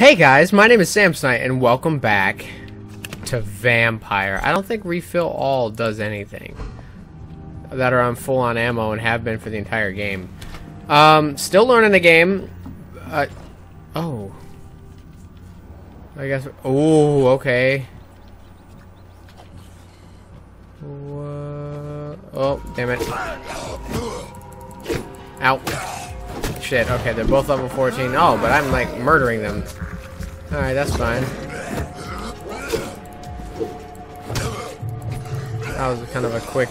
Hey guys, my name is Samsonite, and welcome back to Vampyr. I don't think refill all does anything that are on full on ammo and have been for the entire game. Um, still learning the game. Uh, oh. I guess. Oh, okay. Oh, damn it. Ow. Shit, okay, they're both level 14. Oh, but I'm like murdering them. Alright, that's fine. That was kind of a quick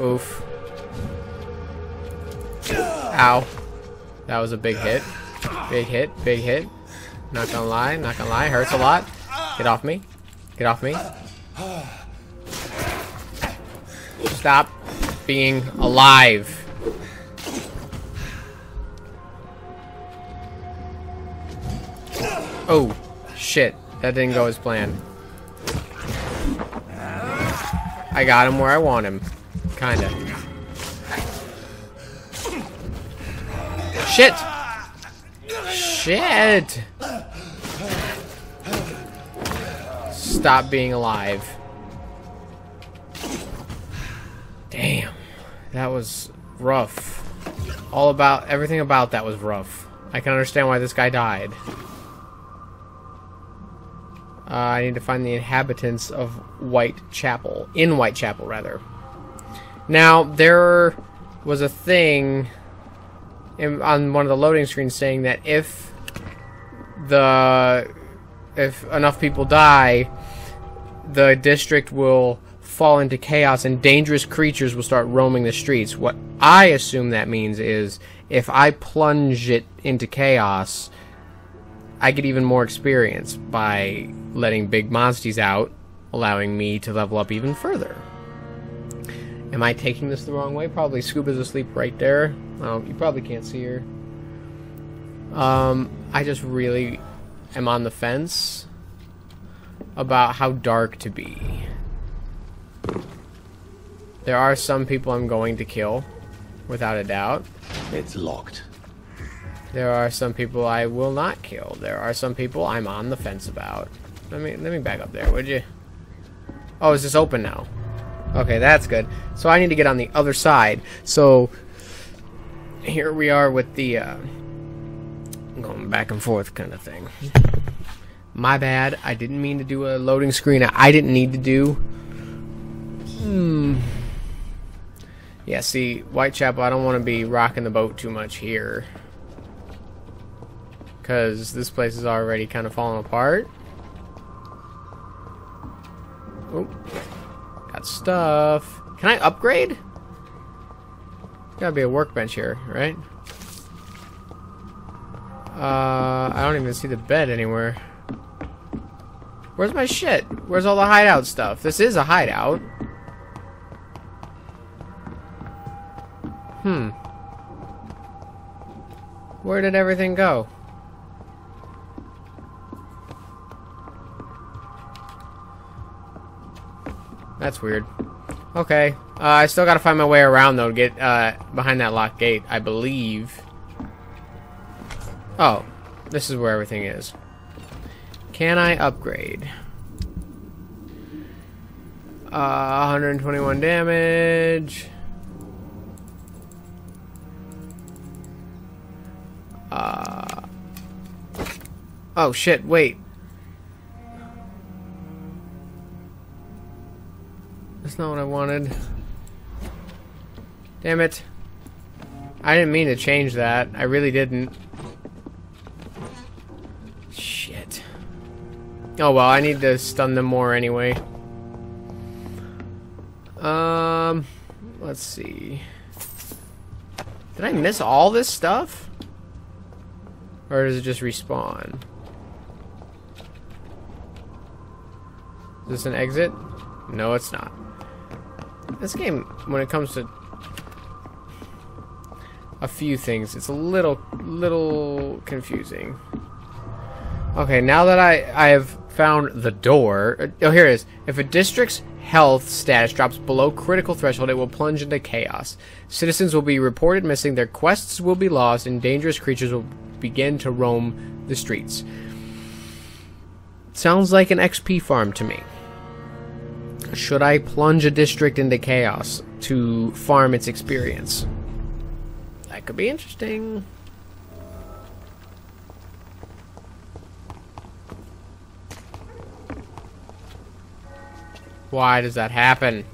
oof. Ow. That was a big hit. Big hit, big hit. Not gonna lie, not gonna lie, hurts a lot. Get off me. Get off me. Stop being alive. Oh, shit. That didn't go as planned. I got him where I want him. Kinda. Shit! Shit! Stop being alive. Damn. That was rough. All about, everything about that was rough. I can understand why this guy died. Uh, I need to find the inhabitants of Whitechapel. In Whitechapel, rather. Now, there was a thing in, on one of the loading screens saying that if the if enough people die, the district will fall into chaos and dangerous creatures will start roaming the streets. What I assume that means is if I plunge it into chaos, I get even more experience by letting big monsties out, allowing me to level up even further. Am I taking this the wrong way? Probably Scuba's asleep right there. Oh, you probably can't see her. Um, I just really am on the fence about how dark to be. There are some people I'm going to kill, without a doubt. It's locked. There are some people I will not kill. There are some people I'm on the fence about. Let me let me back up there, would you? Oh, is this open now? Okay, that's good. So I need to get on the other side. So here we are with the uh, going back and forth kind of thing. My bad. I didn't mean to do a loading screen. I didn't need to do. Hmm. Yeah, see, Whitechapel, I don't want to be rocking the boat too much here. Because this place is already kind of falling apart. Oh. Got stuff. Can I upgrade? Gotta be a workbench here, right? Uh, I don't even see the bed anywhere. Where's my shit? Where's all the hideout stuff? This is a hideout. Hmm. Where did everything go? That's weird. Okay. Uh, I still gotta find my way around, though, to get uh, behind that locked gate, I believe. Oh. This is where everything is. Can I upgrade? Uh, 121 damage. Uh. Oh, shit, wait. That's not what I wanted. Damn it. I didn't mean to change that. I really didn't. Shit. Oh well, I need to stun them more anyway. Um, let's see. Did I miss all this stuff? Or does it just respawn? Is this an exit? No, it's not. This game, when it comes to a few things, it's a little, little confusing. Okay, now that I, I have found the door, uh, oh, here it is. If a district's health status drops below critical threshold, it will plunge into chaos. Citizens will be reported missing, their quests will be lost, and dangerous creatures will begin to roam the streets. Sounds like an XP farm to me. Should I plunge a district into chaos to farm its experience? That could be interesting. Why does that happen?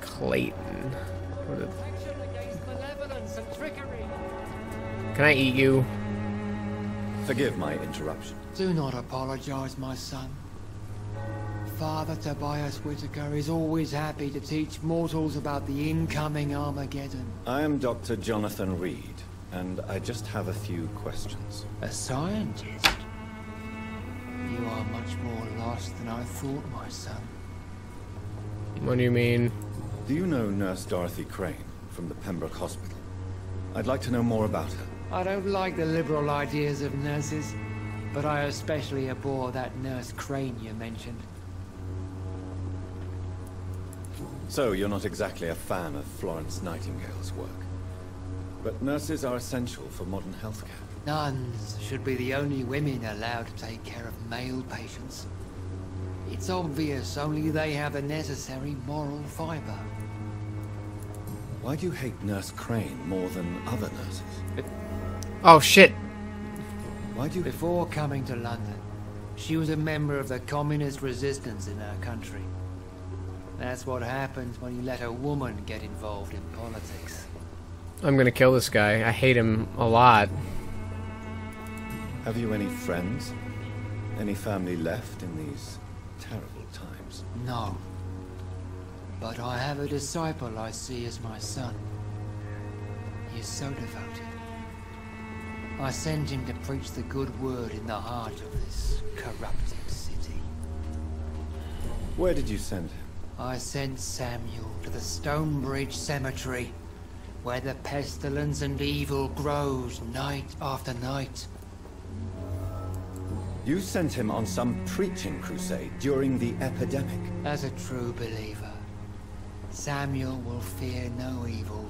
Clayton. Can I eat you? Forgive my interruption. Do not apologize, my son. Father Tobias Whitaker is always happy to teach mortals about the incoming Armageddon. I am Dr. Jonathan Reed, and I just have a few questions. A scientist? You are much more lost than I thought, my son. What do you mean? Do you know Nurse Dorothy Crane from the Pembroke Hospital? I'd like to know more about her. I don't like the liberal ideas of nurses, but I especially abhor that Nurse Crane you mentioned. So, you're not exactly a fan of Florence Nightingale's work. But nurses are essential for modern healthcare. Nuns should be the only women allowed to take care of male patients. It's obvious only they have the necessary moral fiber. Why do you hate Nurse Crane more than other nurses? Oh shit. Why do you... Before coming to London, she was a member of the communist resistance in our country. That's what happens when you let a woman get involved in politics. I'm gonna kill this guy. I hate him a lot. Have you any friends? Any family left in these terrible times? No. But I have a disciple I see as my son. He is so devoted. I sent him to preach the good word in the heart of this corrupted city. Where did you send him? I sent Samuel to the Stonebridge Cemetery, where the pestilence and evil grows night after night. You sent him on some preaching crusade during the epidemic. As a true believer, Samuel will fear no evil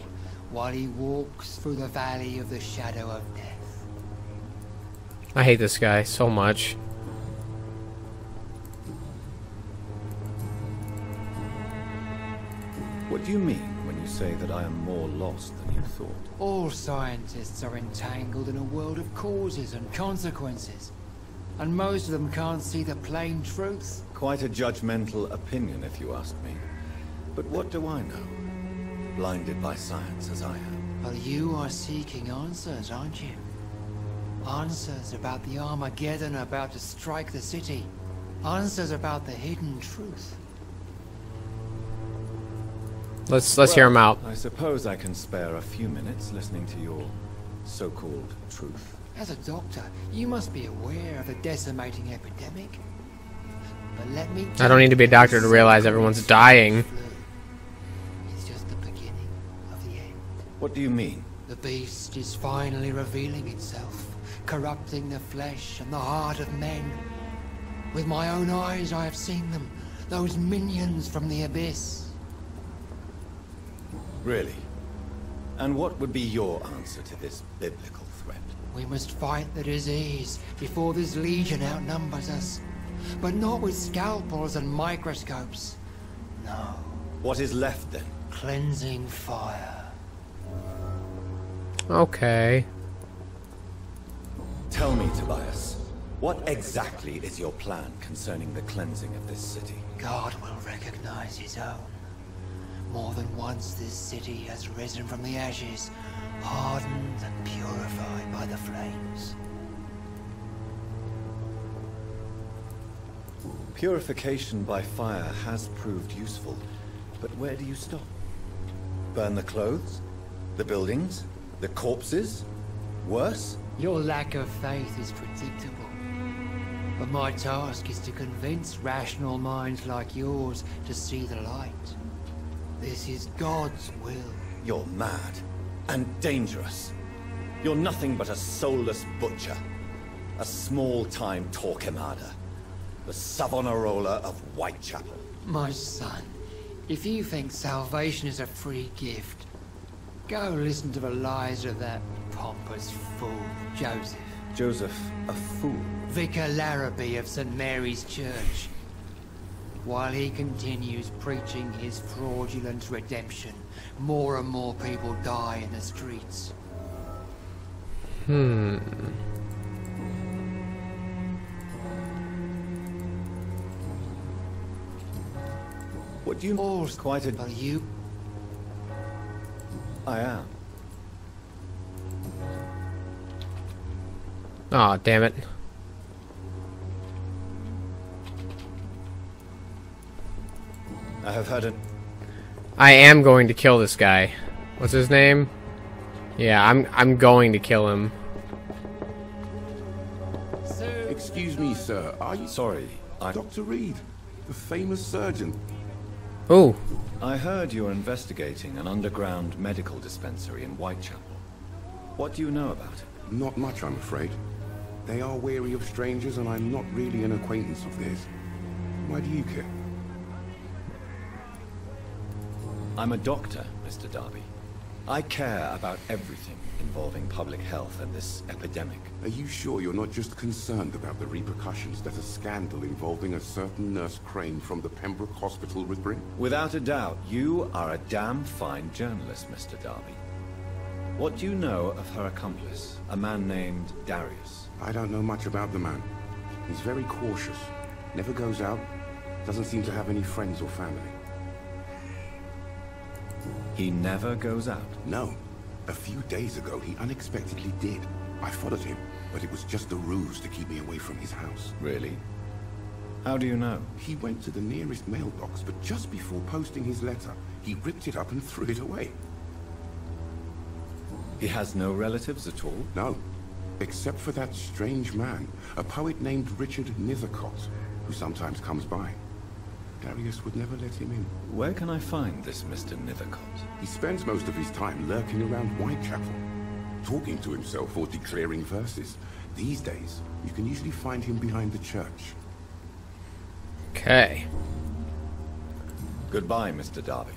while he walks through the valley of the shadow of death. I hate this guy so much. What do you mean when you say that I am more lost than you thought? All scientists are entangled in a world of causes and consequences. And most of them can't see the plain truth. Quite a judgmental opinion, if you ask me. But what do I know? Blinded by science as I am. Well, you are seeking answers, aren't you? Answers about the Armageddon about to strike the city. Answers about the hidden truth. Let's let's hear him out. I suppose I can spare a few minutes listening to your so-called truth. As a doctor, you must be aware of the decimating epidemic. But let me I don't need to be a doctor to realize everyone's dying. It's just the beginning of the end. What do you mean? The beast is finally revealing itself, corrupting the flesh and the heart of men. With my own eyes I have seen them, those minions from the abyss. Really? And what would be your answer to this biblical threat? We must fight the disease before this legion outnumbers us. But not with scalpels and microscopes. No, What is left then? cleansing fire. Okay. Tell me, Tobias, what exactly is your plan concerning the cleansing of this city? God will recognize his own. More than once this city has risen from the ashes, hardened and purified by the flames. Purification by fire has proved useful, but where do you stop? Burn the clothes? The buildings? The corpses? Worse? Your lack of faith is predictable. But my task is to convince rational minds like yours to see the light. This is God's will. You're mad and dangerous. You're nothing but a soulless butcher. A small-time Torquemada. The Savonarola of Whitechapel. My son, if you think salvation is a free gift, Go listen to the lies of that pompous fool, Joseph. Joseph, a fool. Vicar Larrabee of St. Mary's Church. While he continues preaching his fraudulent redemption, more and more people die in the streets. Hmm. What do you... All Quite a... Are you? I am. Aw, damn it. I have heard an... I am going to kill this guy. What's his name? Yeah, I'm I'm going to kill him. Excuse me, sir. Are you Sorry, I... Dr. Reed, the famous surgeon? Ooh. I heard you're investigating an underground medical dispensary in Whitechapel. What do you know about it? Not much, I'm afraid. They are wary of strangers, and I'm not really an acquaintance of theirs. Why do you care? I'm a doctor, Mr. Darby. I care about everything involving public health and this epidemic. Are you sure you're not just concerned about the repercussions that a scandal involving a certain nurse Crane from the Pembroke Hospital would bring? Without a doubt, you are a damn fine journalist, Mr. Darby. What do you know of her accomplice, a man named Darius? I don't know much about the man. He's very cautious. Never goes out. Doesn't seem to have any friends or family. He never goes out. No. A few days ago, he unexpectedly did. I followed him, but it was just a ruse to keep me away from his house. Really? How do you know? He went to the nearest mailbox, but just before posting his letter, he ripped it up and threw it away. He has no relatives at all? No, except for that strange man, a poet named Richard Nithercott, who sometimes comes by. Darius would never let him in. Where can I find this Mr. Nithercott? He spends most of his time lurking around Whitechapel, talking to himself or declaring verses. These days, you can usually find him behind the church. Okay. Goodbye, Mr. Darby.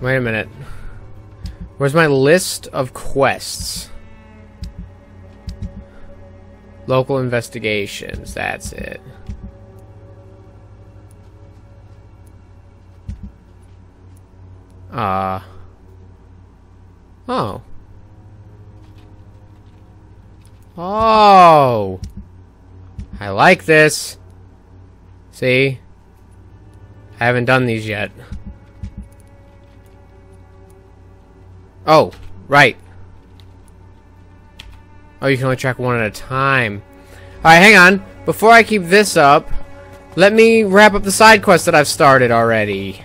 Wait a minute. Where's my list of quests? Local investigations, that's it. Uh. Oh. Oh. I like this. See? I haven't done these yet. Oh, right. Oh, you can only track one at a time. Alright, hang on. Before I keep this up, let me wrap up the side quest that I've started already.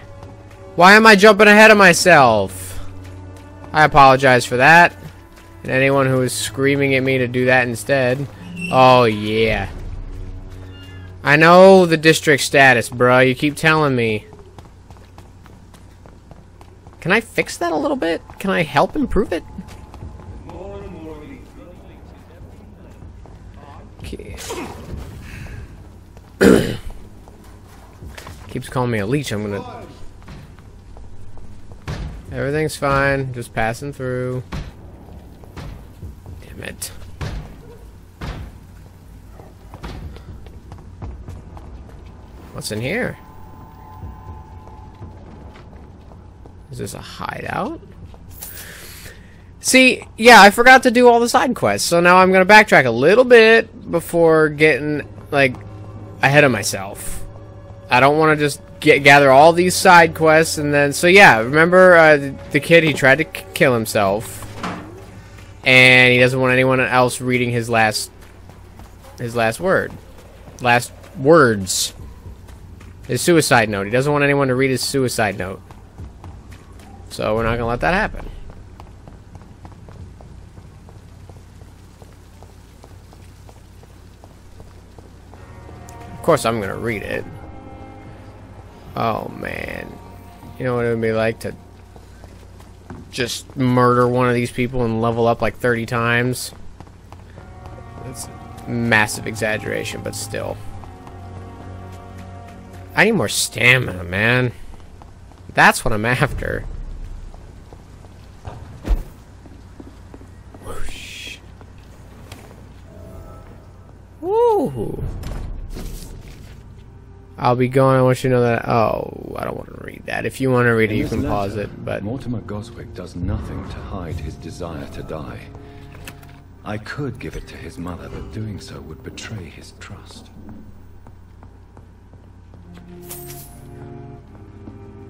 Why am I jumping ahead of myself? I apologize for that. And anyone who is screaming at me to do that instead. Oh, yeah. I know the district status, bro. You keep telling me. Can I fix that a little bit? Can I help improve it? Okay. Keeps calling me a leech. I'm gonna... Everything's fine. Just passing through. Damn it. What's in here? Is this a hideout? See, yeah, I forgot to do all the side quests, so now I'm gonna backtrack a little bit before getting, like, ahead of myself. I don't want to just get gather all these side quests and then... So yeah, remember uh, the kid, he tried to kill himself. And he doesn't want anyone else reading his last... His last word. Last words. His suicide note. He doesn't want anyone to read his suicide note. So we're not going to let that happen. Of course I'm going to read it. Oh, man. You know what it would be like to just murder one of these people and level up like 30 times? That's massive exaggeration, but still. I need more stamina, man. That's what I'm after. Woo! I'll be going. I want you to know that. Oh, I don't want to read that. If you want to read it, you can pause it. But Mortimer Goswick does nothing to hide his desire to die. I could give it to his mother, but doing so would betray his trust.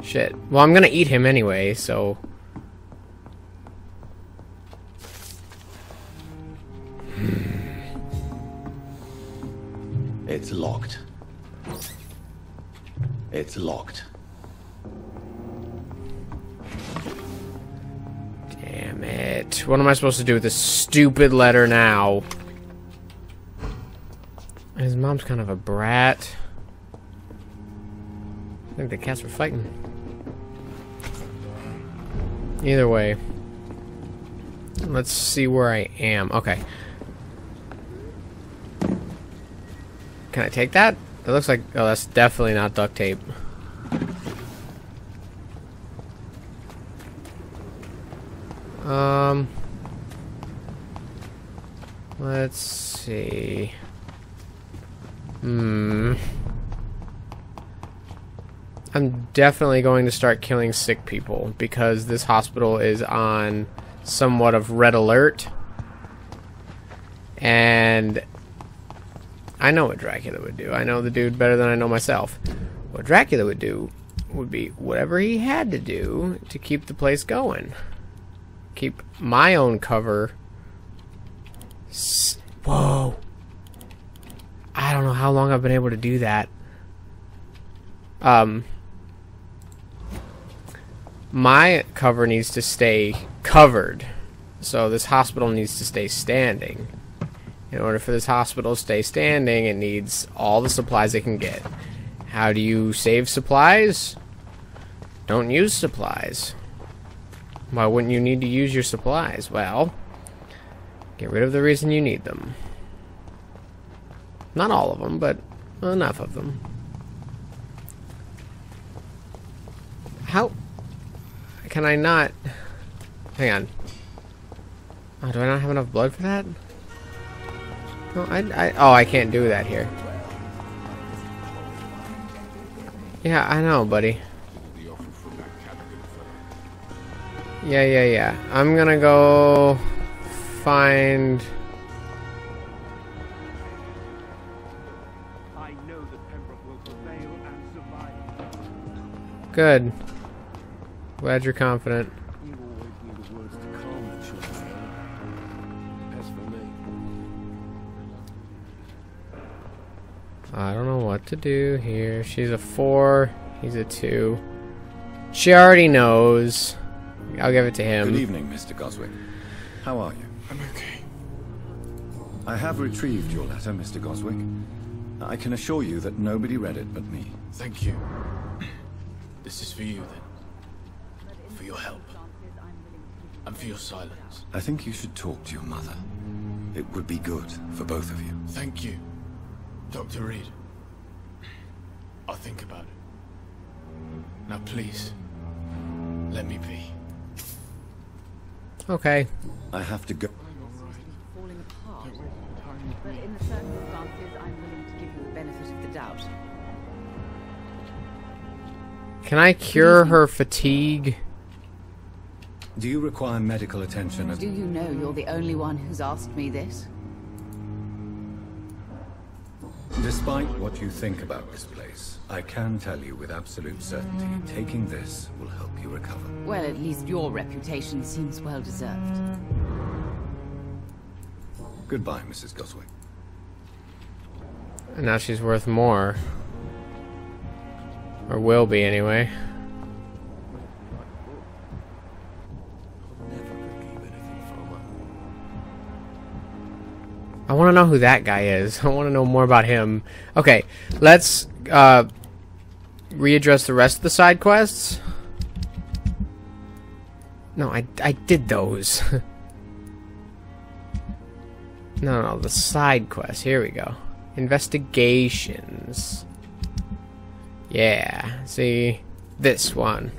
shit. Well, I'm gonna eat him anyway. So It's locked. It's locked. damn it. What am I supposed to do with this stupid letter now? His mom's kind of a brat. I think the cats were fighting. Either way. Let's see where I am. Okay. Can I take that? It looks like... Oh, that's definitely not duct tape. Um... Let's see... Hmm... I'm definitely going to start killing sick people because this hospital is on somewhat of red alert. And I know what Dracula would do. I know the dude better than I know myself. What Dracula would do would be whatever he had to do to keep the place going. Keep my own cover. S- Whoa. I don't know how long I've been able to do that. Um, my cover needs to stay covered. So this hospital needs to stay standing. In order for this hospital to stay standing, it needs all the supplies it can get. How do you save supplies? Don't use supplies. Why wouldn't you need to use your supplies? Well, get rid of the reason you need them. Not all of them, but enough of them. How can I not? Hang on. Oh, do I not have enough blood for that? No, I, I. Oh, I can't do that here. Yeah, I know, buddy. Yeah, yeah, yeah. I'm gonna go find. Good. Glad you're confident. I don't know what to do here. She's a four. He's a two. She already knows. I'll give it to him. Good evening, Mr. Goswick. How are you? I'm okay. I have retrieved your letter, Mr. Goswick. I can assure you that nobody read it but me. Thank you. This is for you, then. For your help. And for your silence. I think you should talk to your mother. It would be good for both of you. Thank you, Dr. Reed. I'll think about it. Now, please, let me be. Okay. I have to go. But in the circumstances, I'm willing to give you the benefit of the doubt. Can I cure her fatigue? Do you require medical attention? Do you know you're the only one who's asked me this? Despite what you think about this place, I can tell you with absolute certainty, taking this will help you recover. Well, at least your reputation seems well deserved. Goodbye, Mrs. Goswick. And now she's worth more. Or will be, anyway. I want to know who that guy is. I want to know more about him. Okay, let's uh, readdress the rest of the side quests. No, I, I did those. no, no, the side quests. Here we go. Investigations. Yeah, see, this one.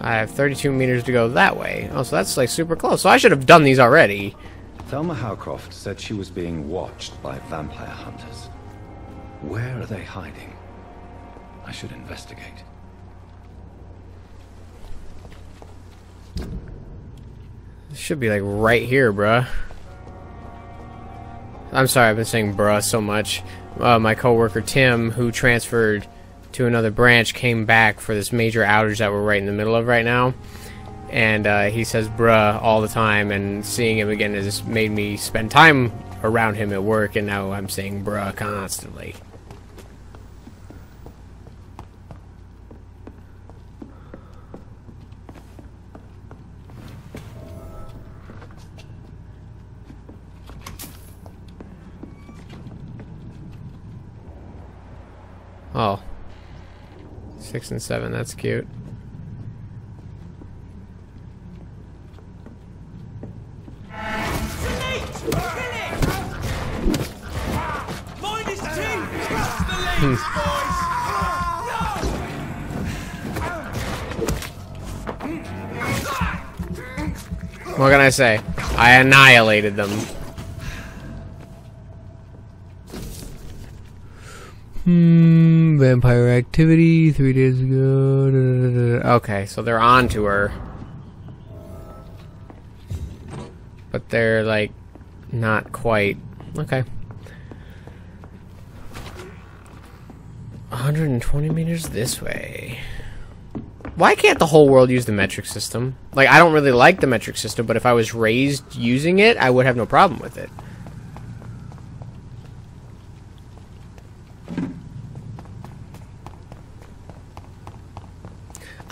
I have 32 meters to go that way. Oh, so that's like super close. So I should have done these already. Thelma Howcroft said she was being watched by vampire hunters. Where are they hiding? I should investigate. It should be like right here, bruh. I'm sorry, I've been saying bruh so much. Uh, my coworker Tim, who transferred to another branch, came back for this major outage that we're right in the middle of right now. And uh, he says bruh all the time, and seeing him again has made me spend time around him at work, and now I'm saying bruh constantly. Oh. Six and seven, that's cute. Hmm. What can I say? I annihilated them. Vampire activity three days ago. da, da, da. Okay, so they're on to her. But they're like not quite. Okay. 120 meters this way. Why can't the whole world use the metric system? Like, I don't really like the metric system, but if I was raised using it, I would have no problem with it.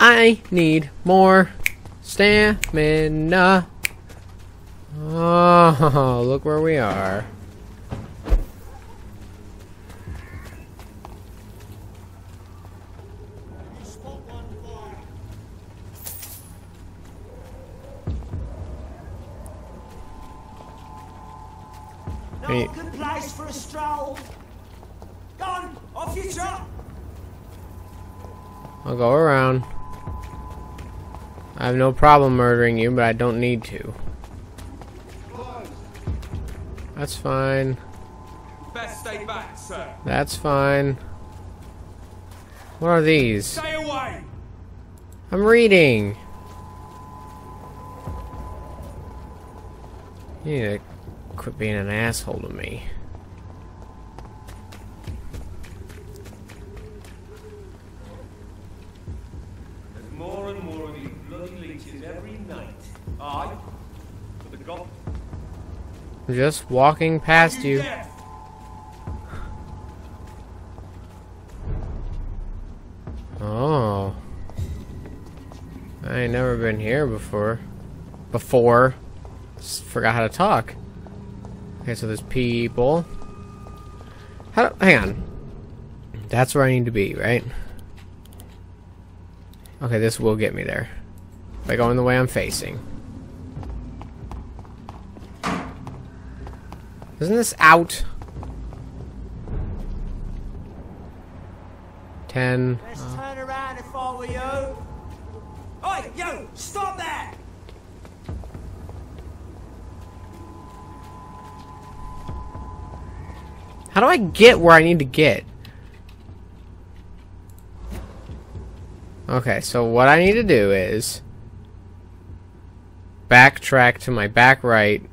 I need more stamina. Oh, look where we are. No good place for a stroll. Go on, off you trot. I'll go around. I have no problem murdering you, but I don't need to. That's fine. Best stay back, sir. That's fine. What are these? Stay away. I'm reading. You need to quit being an asshole to me. There's more and more of these bloody leeches every night. Aye. For the god. I'm just walking past you. Oh. I ain't never been here before. Before. Just forgot how to talk. Okay, so there's people. How do, hang on. That's where I need to be, right? Okay, this will get me there. By going the way I'm facing. Isn't this out? Ten. Let's turn around if I were you. Oi, you! Stop that! How do I get where I need to get? Okay, so what I need to do is backtrack to my back right.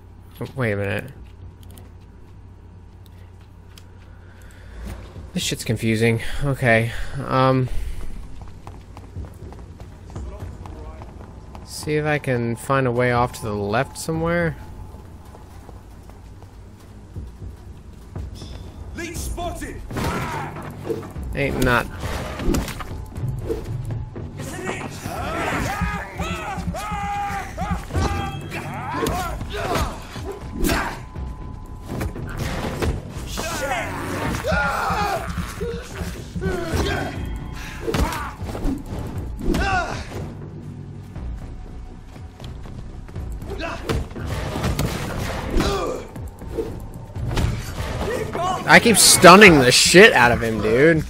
Wait a minute. This shit's confusing. Okay. Um See if I can find a way off to the left somewhere. Ain't not I keep stunning the shit out of him, dude.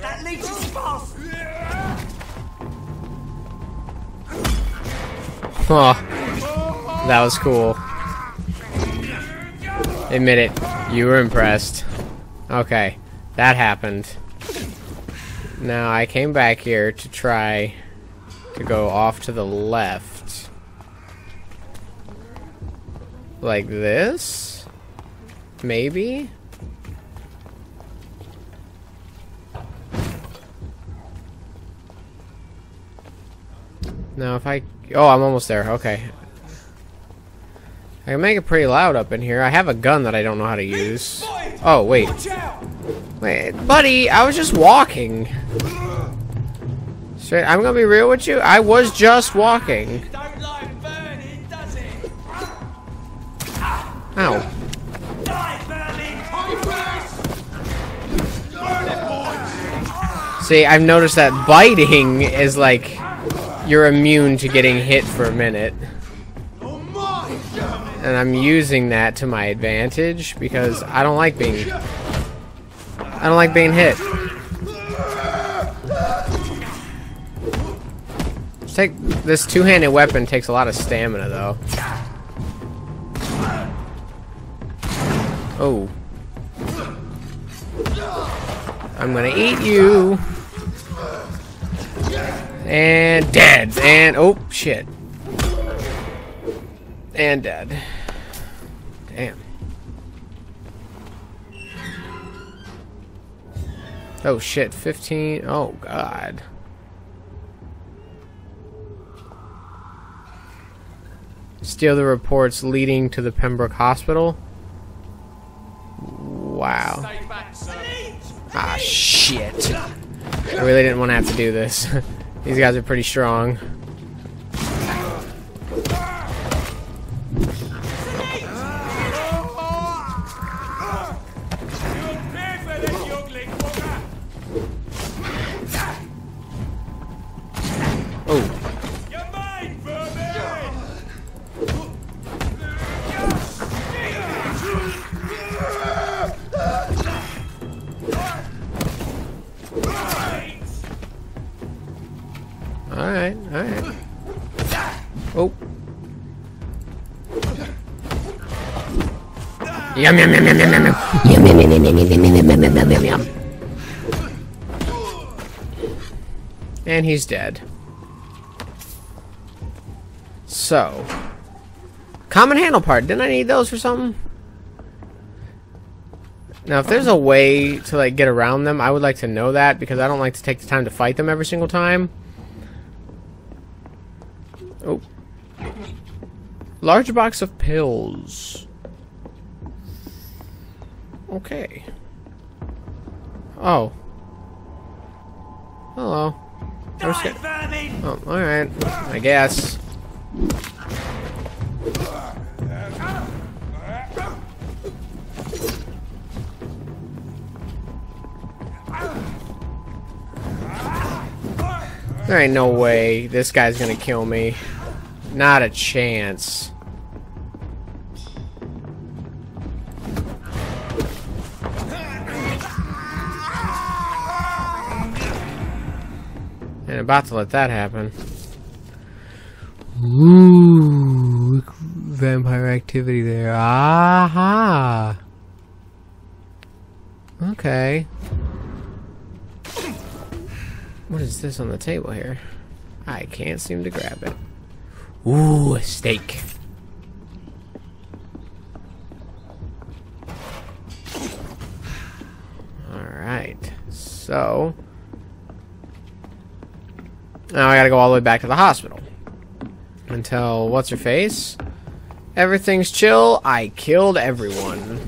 That leech is fast! Oh, that was cool. Admit it, you were impressed. Okay, that happened. Now I came back here to try to go off to the left. Like this? Maybe? Now if I... Oh, I'm almost there. Okay. I can make it pretty loud up in here. I have a gun that I don't know how to use. Oh, wait. Wait, buddy, I was just walking. Straight, I'm gonna be real with you. I was just walking. See, I've noticed that biting is like you're immune to getting hit for a minute. And I'm using that to my advantage because I don't like being I don't like being hit. Take this two-handed weapon takes a lot of stamina though. Oh. I'm gonna eat you. And dead. And oh shit. And dead. Damn. Oh shit, 15. Oh god. Steal the reports leading to the Pembroke Hospital. Wow. Ah, shit. I really didn't want to have to do this. These guys are pretty strong. And he's dead. So, common handle part. Didn't I need those for something? Now, if there's a way to like get around them, I would like to know that because I don't like to take the time to fight them every single time. Oh. Large box of pills. Okay. Oh. Hello. Die, Oh, alright. I guess. There ain't no way this guy's gonna kill me. Not a chance. About to let that happen. Ooh, vampire activity there. Aha. Okay. What is this on the table here? I can't seem to grab it. Ooh, a steak. Alright. So. Now I gotta go all the way back to the hospital. Until, what's her face? Everything's chill. I killed everyone.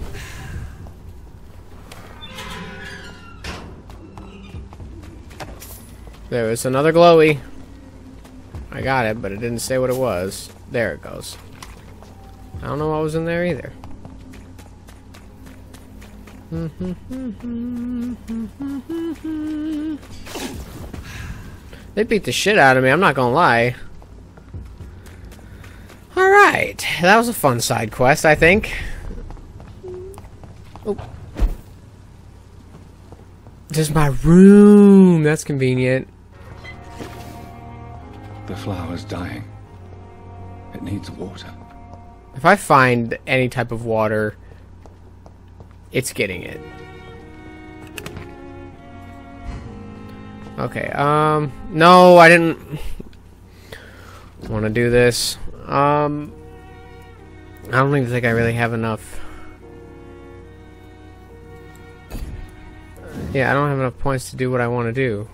There was another glowy. I got it, but it didn't say what it was. There it goes. I don't know what was in there either. They beat the shit out of me, I'm not gonna lie. Alright, that was a fun side quest, I think. Oh. There's my room. That's convenient. The flower's dying. It needs water. If I find any type of water, it's getting it. Okay, um, no, I didn't want to do this. Um, I don't even think I really have enough. Yeah, I don't have enough points to do what I want to do.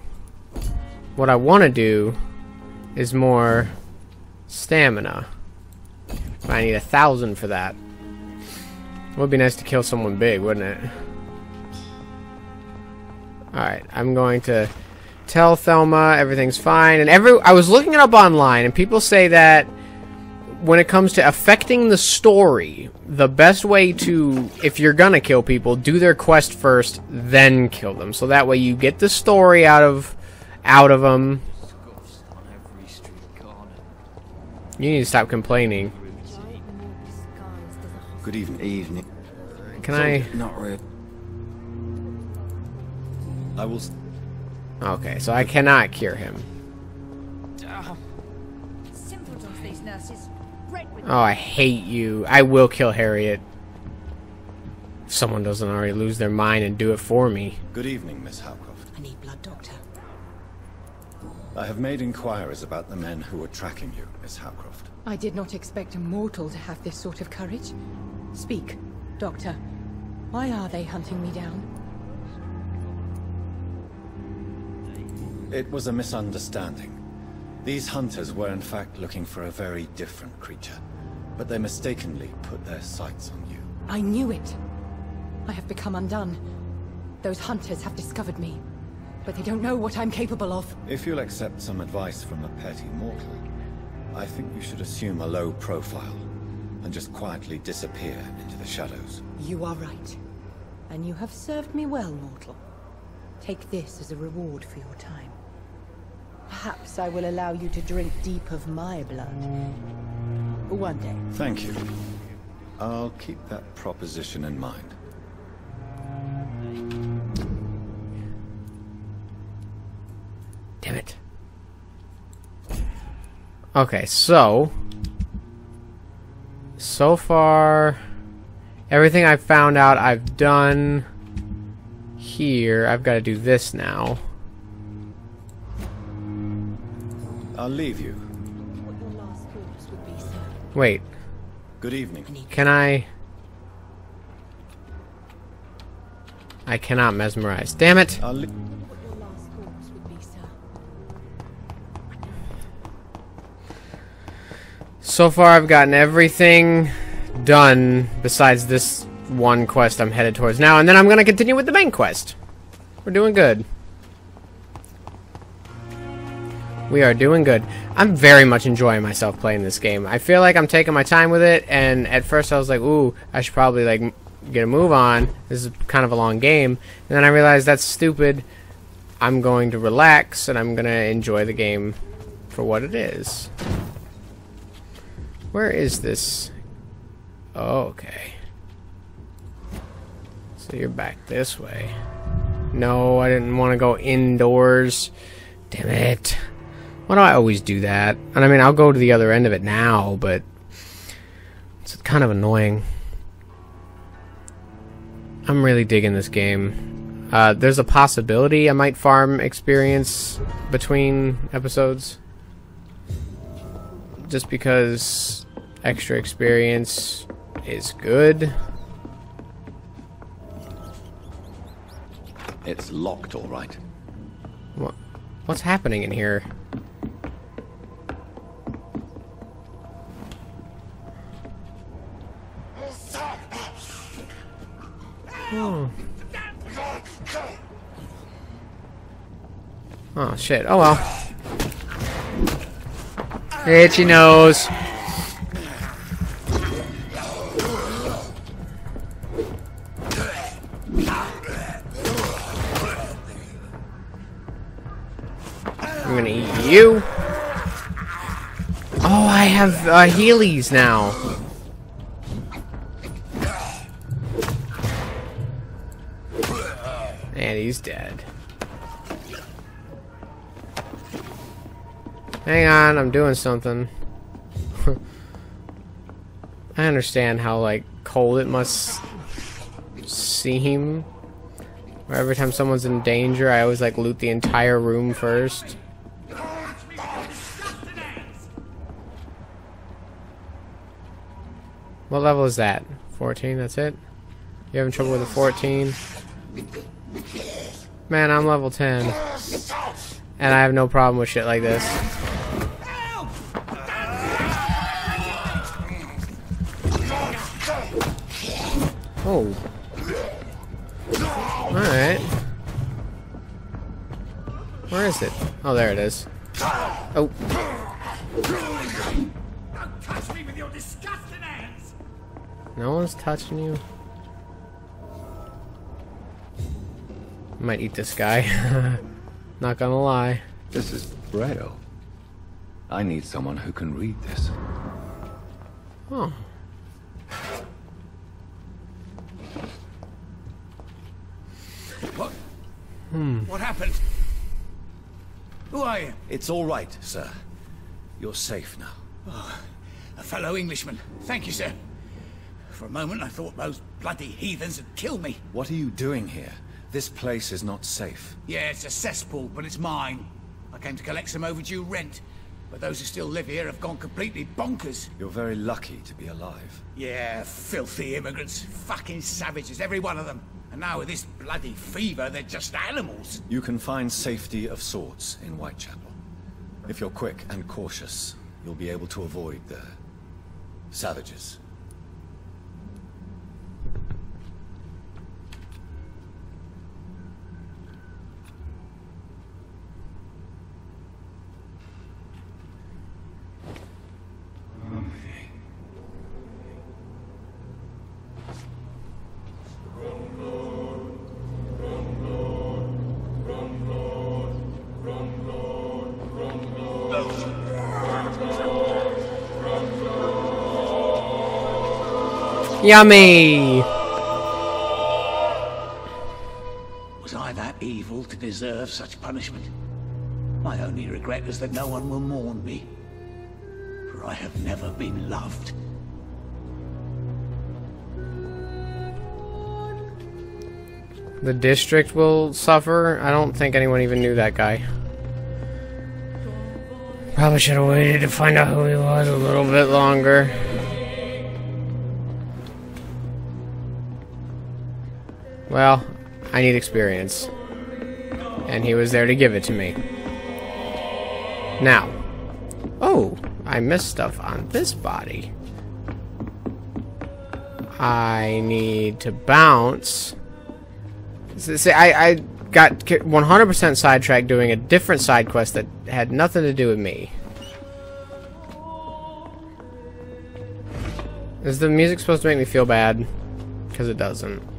What I want to do is more stamina. I need a thousand for that. It would be nice to kill someone big, wouldn't it? Alright, I'm going to tell Thelma everything's fine. And every I was looking it up online, and people say that when it comes to affecting the story, the best way to, if you're gonna kill people, do their quest first, then kill them. So that way you get the story out of out of them. You need to stop complaining. Good evening. Evening. Can I? Not really. I will. S- Okay, so I cannot cure him. Simpletons, these nurses. Bred with Oh, I hate you. I will kill Harriet. If someone doesn't already lose their mind and do it for me. Good evening, Miss Howcroft. I need blood, doctor. I have made inquiries about the men who were tracking you, Miss Howcroft. I did not expect a mortal to have this sort of courage. Speak, doctor. Why are they hunting me down? It was a misunderstanding. These hunters were in fact looking for a very different creature, but they mistakenly put their sights on you. I knew it. I have become undone. Those hunters have discovered me. But they don't know what I'm capable of. If you'll accept some advice from a petty mortal, I think you should assume a low profile and just quietly disappear into the shadows. You are right. And you have served me well, mortal. Take this as a reward for your time. Perhaps I will allow you to drink deep of my blood. One day. Thank you. I'll keep that proposition in mind. Damn it. Okay, so... So far... Everything I've found out I've done... Here, I've got to do this now. I'll leave you. What your last thoughts would be, sir. Wait, Good evening. can I... I cannot mesmerize. Damn it! I'll What your last thoughts would be, sir. So far, I've gotten everything done besides this one quest I'm headed towards now, and then I'm going to continue with the main quest. We're doing good. We are doing good. I'm very much enjoying myself playing this game. I feel like I'm taking my time with it, and at first I was like, ooh, I should probably like get a move on. This is kind of a long game. And then I realized that's stupid. I'm going to relax, and I'm going to enjoy the game for what it is. Where is this? Oh, okay. So you're back this way. No, I didn't want to go indoors. Damn it. Why do I always do that? And I mean, I'll go to the other end of it now, but it's kind of annoying. I'm really digging this game. Uh, there's a possibility I might farm experience between episodes. Just because extra experience is good. It's locked, all right. What, what's happening in here? Oh. Oh shit. Oh well. Itchy nose. I'm gonna eat you. Oh, I have uh, Heelys now. And he's dead. Hang on, I'm doing something. I understand how, like, cold it must seem. Where every time someone's in danger, I always, like, loot the entire room first. What level is that? 14, that's it? You having trouble with a 14? Man, I'm level 10. And I have no problem with shit like this. Oh. Alright. Where is it? Oh, there it is. Oh. Don't touch me with your disgusting hands! No one's touching you. Might eat this guy. Not gonna lie. This is Braille. I need someone who can read this. Oh. What? Hmm. What happened? Who are you? It's all right, sir. You're safe now. Oh, a fellow Englishman. Thank you, sir. For a moment I thought those bloody heathens had killed me. What are you doing here? This place is not safe. Yeah, it's a cesspool, but it's mine. I came to collect some overdue rent. But those who still live here have gone completely bonkers. You're very lucky to be alive. Yeah, filthy immigrants. Fucking savages, every one of them. And now with this bloody fever, they're just animals. You can find safety of sorts in Whitechapel. If you're quick and cautious, you'll be able to avoid the savages. Yummy! Was I that evil to deserve such punishment? My only regret is that no one will mourn me. For I have never been loved. The district will suffer? I don't think anyone even knew that guy. Probably should have waited to find out who he was a little bit longer. Well, I need experience. And he was there to give it to me. Now. Oh, I missed stuff on this body. I need to bounce. See, I, I got 100% sidetracked doing a different side quest that had nothing to do with me. Is the music supposed to make me feel bad? Because it doesn't.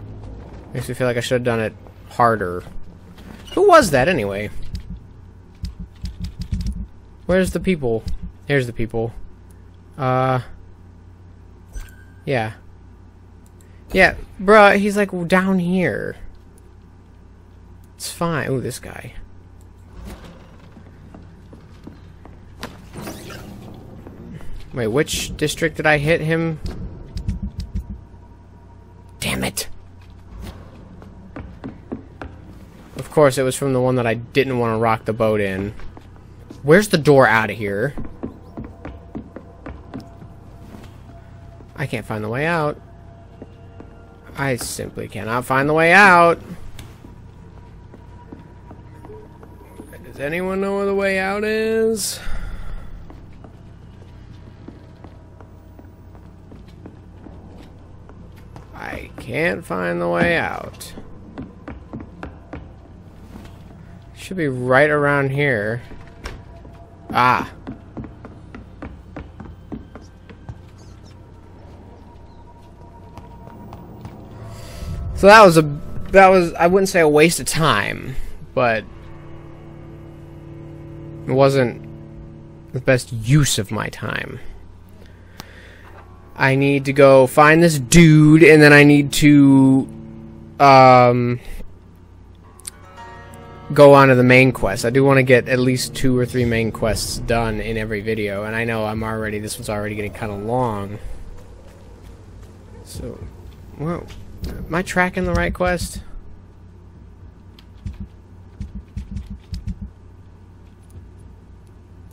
Makes me feel like I should have done it harder. Who was that anyway? Where's the people? Here's the people. Uh. Yeah. Yeah, bruh, he's like down here. It's fine. Oh, this guy. Wait, which district did I hit him? Damn it. Of course, it was from the one that I didn't want to rock the boat in. Where's the door out of here? I can't find the way out. I simply cannot find the way out. Does anyone know where the way out is? I can't find the way out. Should be right around here. Ah. So that was a that was I wouldn't say a waste of time, but it wasn't the best use of my time. I need to go find this dude and then I need to um go on to the main quest. I do want to get at least two or three main quests done in every video, and I know I'm already, this one's already getting kind of long. So, whoa. Am I tracking the right quest?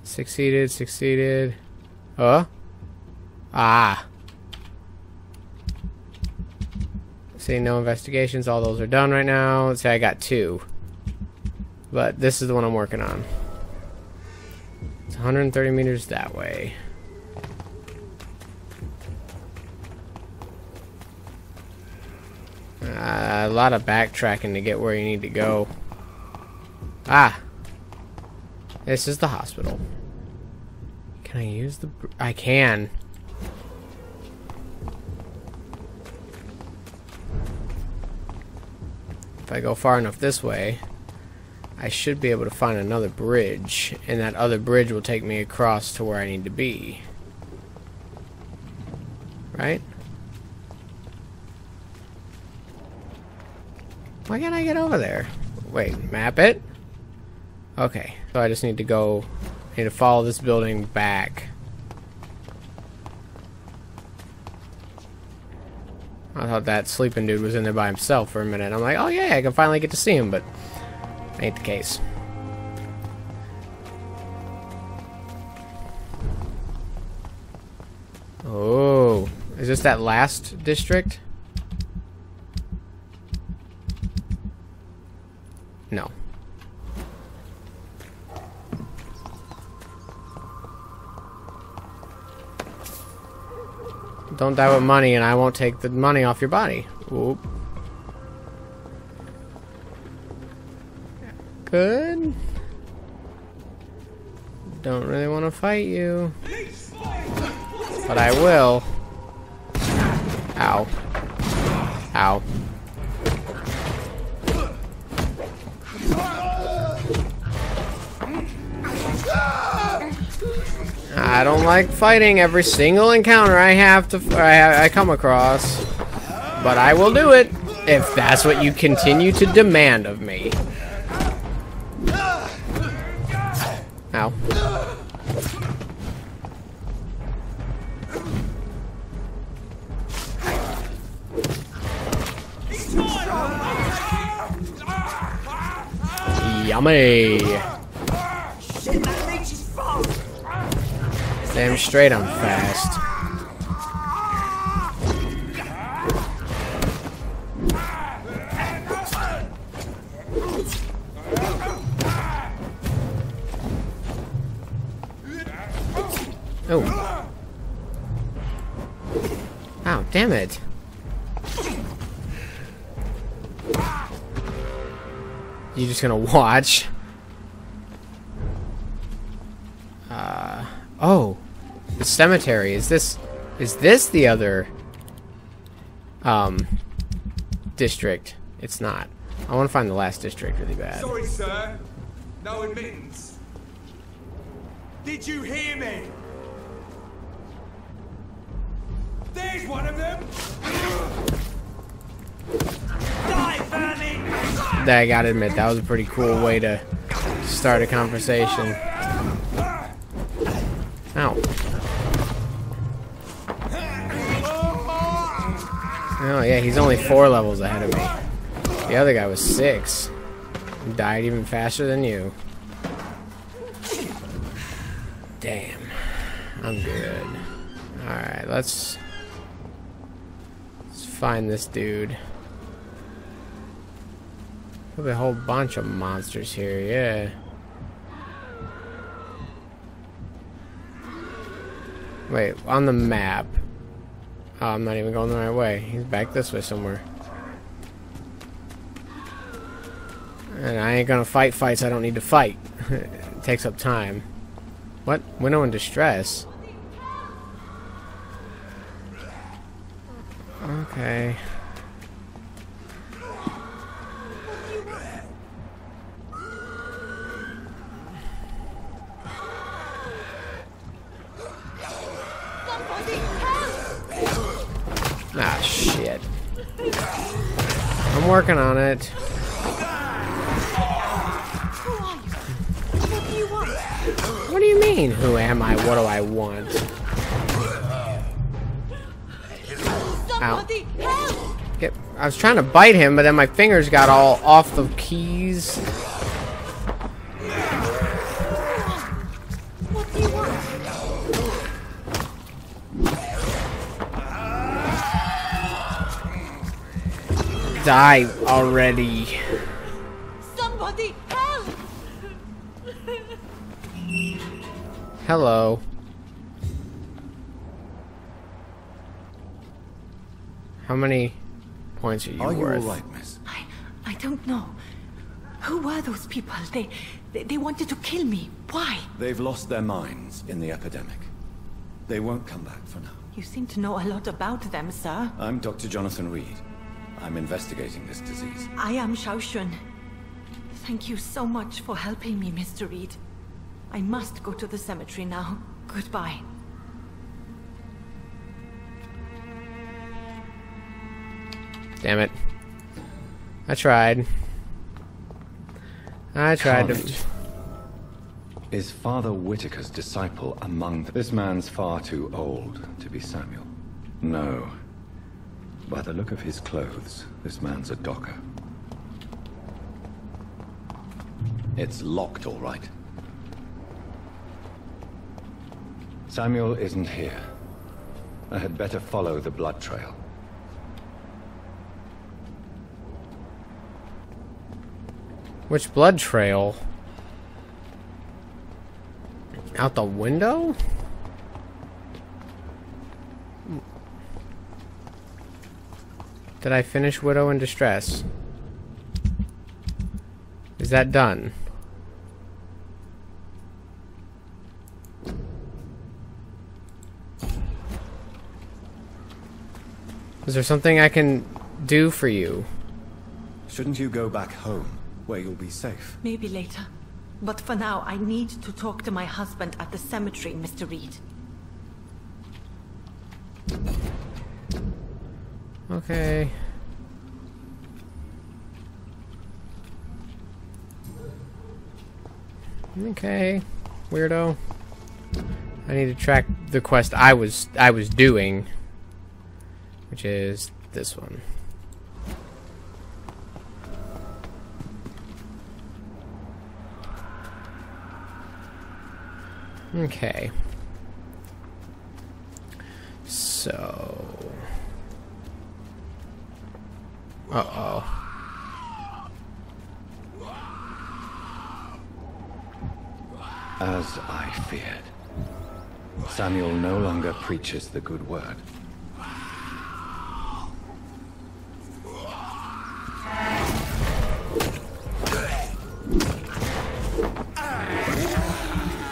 Succeeded, succeeded. Huh? Ah. See, no investigations. All those are done right now. Let's say I got two. But this is the one I'm working on. It's 130 meters that way. Uh, a lot of backtracking to get where you need to go. Ah. This is the hospital. Can I use the... I can. If I go far enough this way, I should be able to find another bridge, and that other bridge will take me across to where I need to be. Right? Why can't I get over there? Wait, map it? Okay, so I just need to go, I need to follow this building back. I thought that sleeping dude was in there by himself for a minute. I'm like, oh yeah, I can finally get to see him, but ain't the case. Oh, is this that last district? No. Don't die with money and I won't take the money off your body. Oop. Good. Don't really want to fight you. But I will. Ow. Ow. I don't like fighting every single encounter I have to I, I come across. But I will do it if that's what you continue to demand of me. Yummy. Damn straight I'm fast. Oh. Ow, damn it. You just gonna watch? Uh, oh. The cemetery. Is this... Is this the other... Um... District? It's not. I want to find the last district really bad. Sorry, sir. No admittance. Did you hear me? There's one of them. Die, vermin! I gotta admit, that was a pretty cool way to start a conversation. Ow. Oh yeah, he's only four levels ahead of me. The other guy was six. He died even faster than you. Damn. I'm good. Alright, let's... Let's find this dude. A whole bunch of monsters here, yeah. Wait, on the map. Oh, I'm not even going the right way. He's back this way somewhere. And I ain't gonna fight fights I don't need to fight. it takes up time. What? Widow in distress? Okay. working on it. What do you mean, who am I? What do I want? Somebody Ow. Help! I was trying to bite him, but then my fingers got all off the keys. Die already. Somebody help! Hello. How many points are you Are you worth? all right, miss? I don't know. Who were those people? They, they they wanted to kill me. Why? They've lost their minds in the epidemic. They won't come back for now. You seem to know a lot about them, sir. I'm Dr. Jonathan Reed. I'm investigating this disease. I am Xiaoxun. Thank you so much for helping me, Mr. Reed. I must go to the cemetery now. Goodbye. Damn it. I tried. I tried to. Is Father Whitaker's disciple among the... This man's far too old to be Samuel. No. By the look of his clothes, this man's a docker. It's locked, all right. Samuel isn't here. I had better follow the blood trail. Which blood trail? Out the window? Did I finish Widow in Distress? Is that done? Is there something I can do for you? Shouldn't you go back home, where you'll be safe? Maybe later. But for now, I need to talk to my husband at the cemetery, Mr. Reed. Okay. Okay, weirdo. I need to track the quest I was I was doing, which is this one. Okay. So. Uh oh. As I feared. Samuel no longer preaches the good word.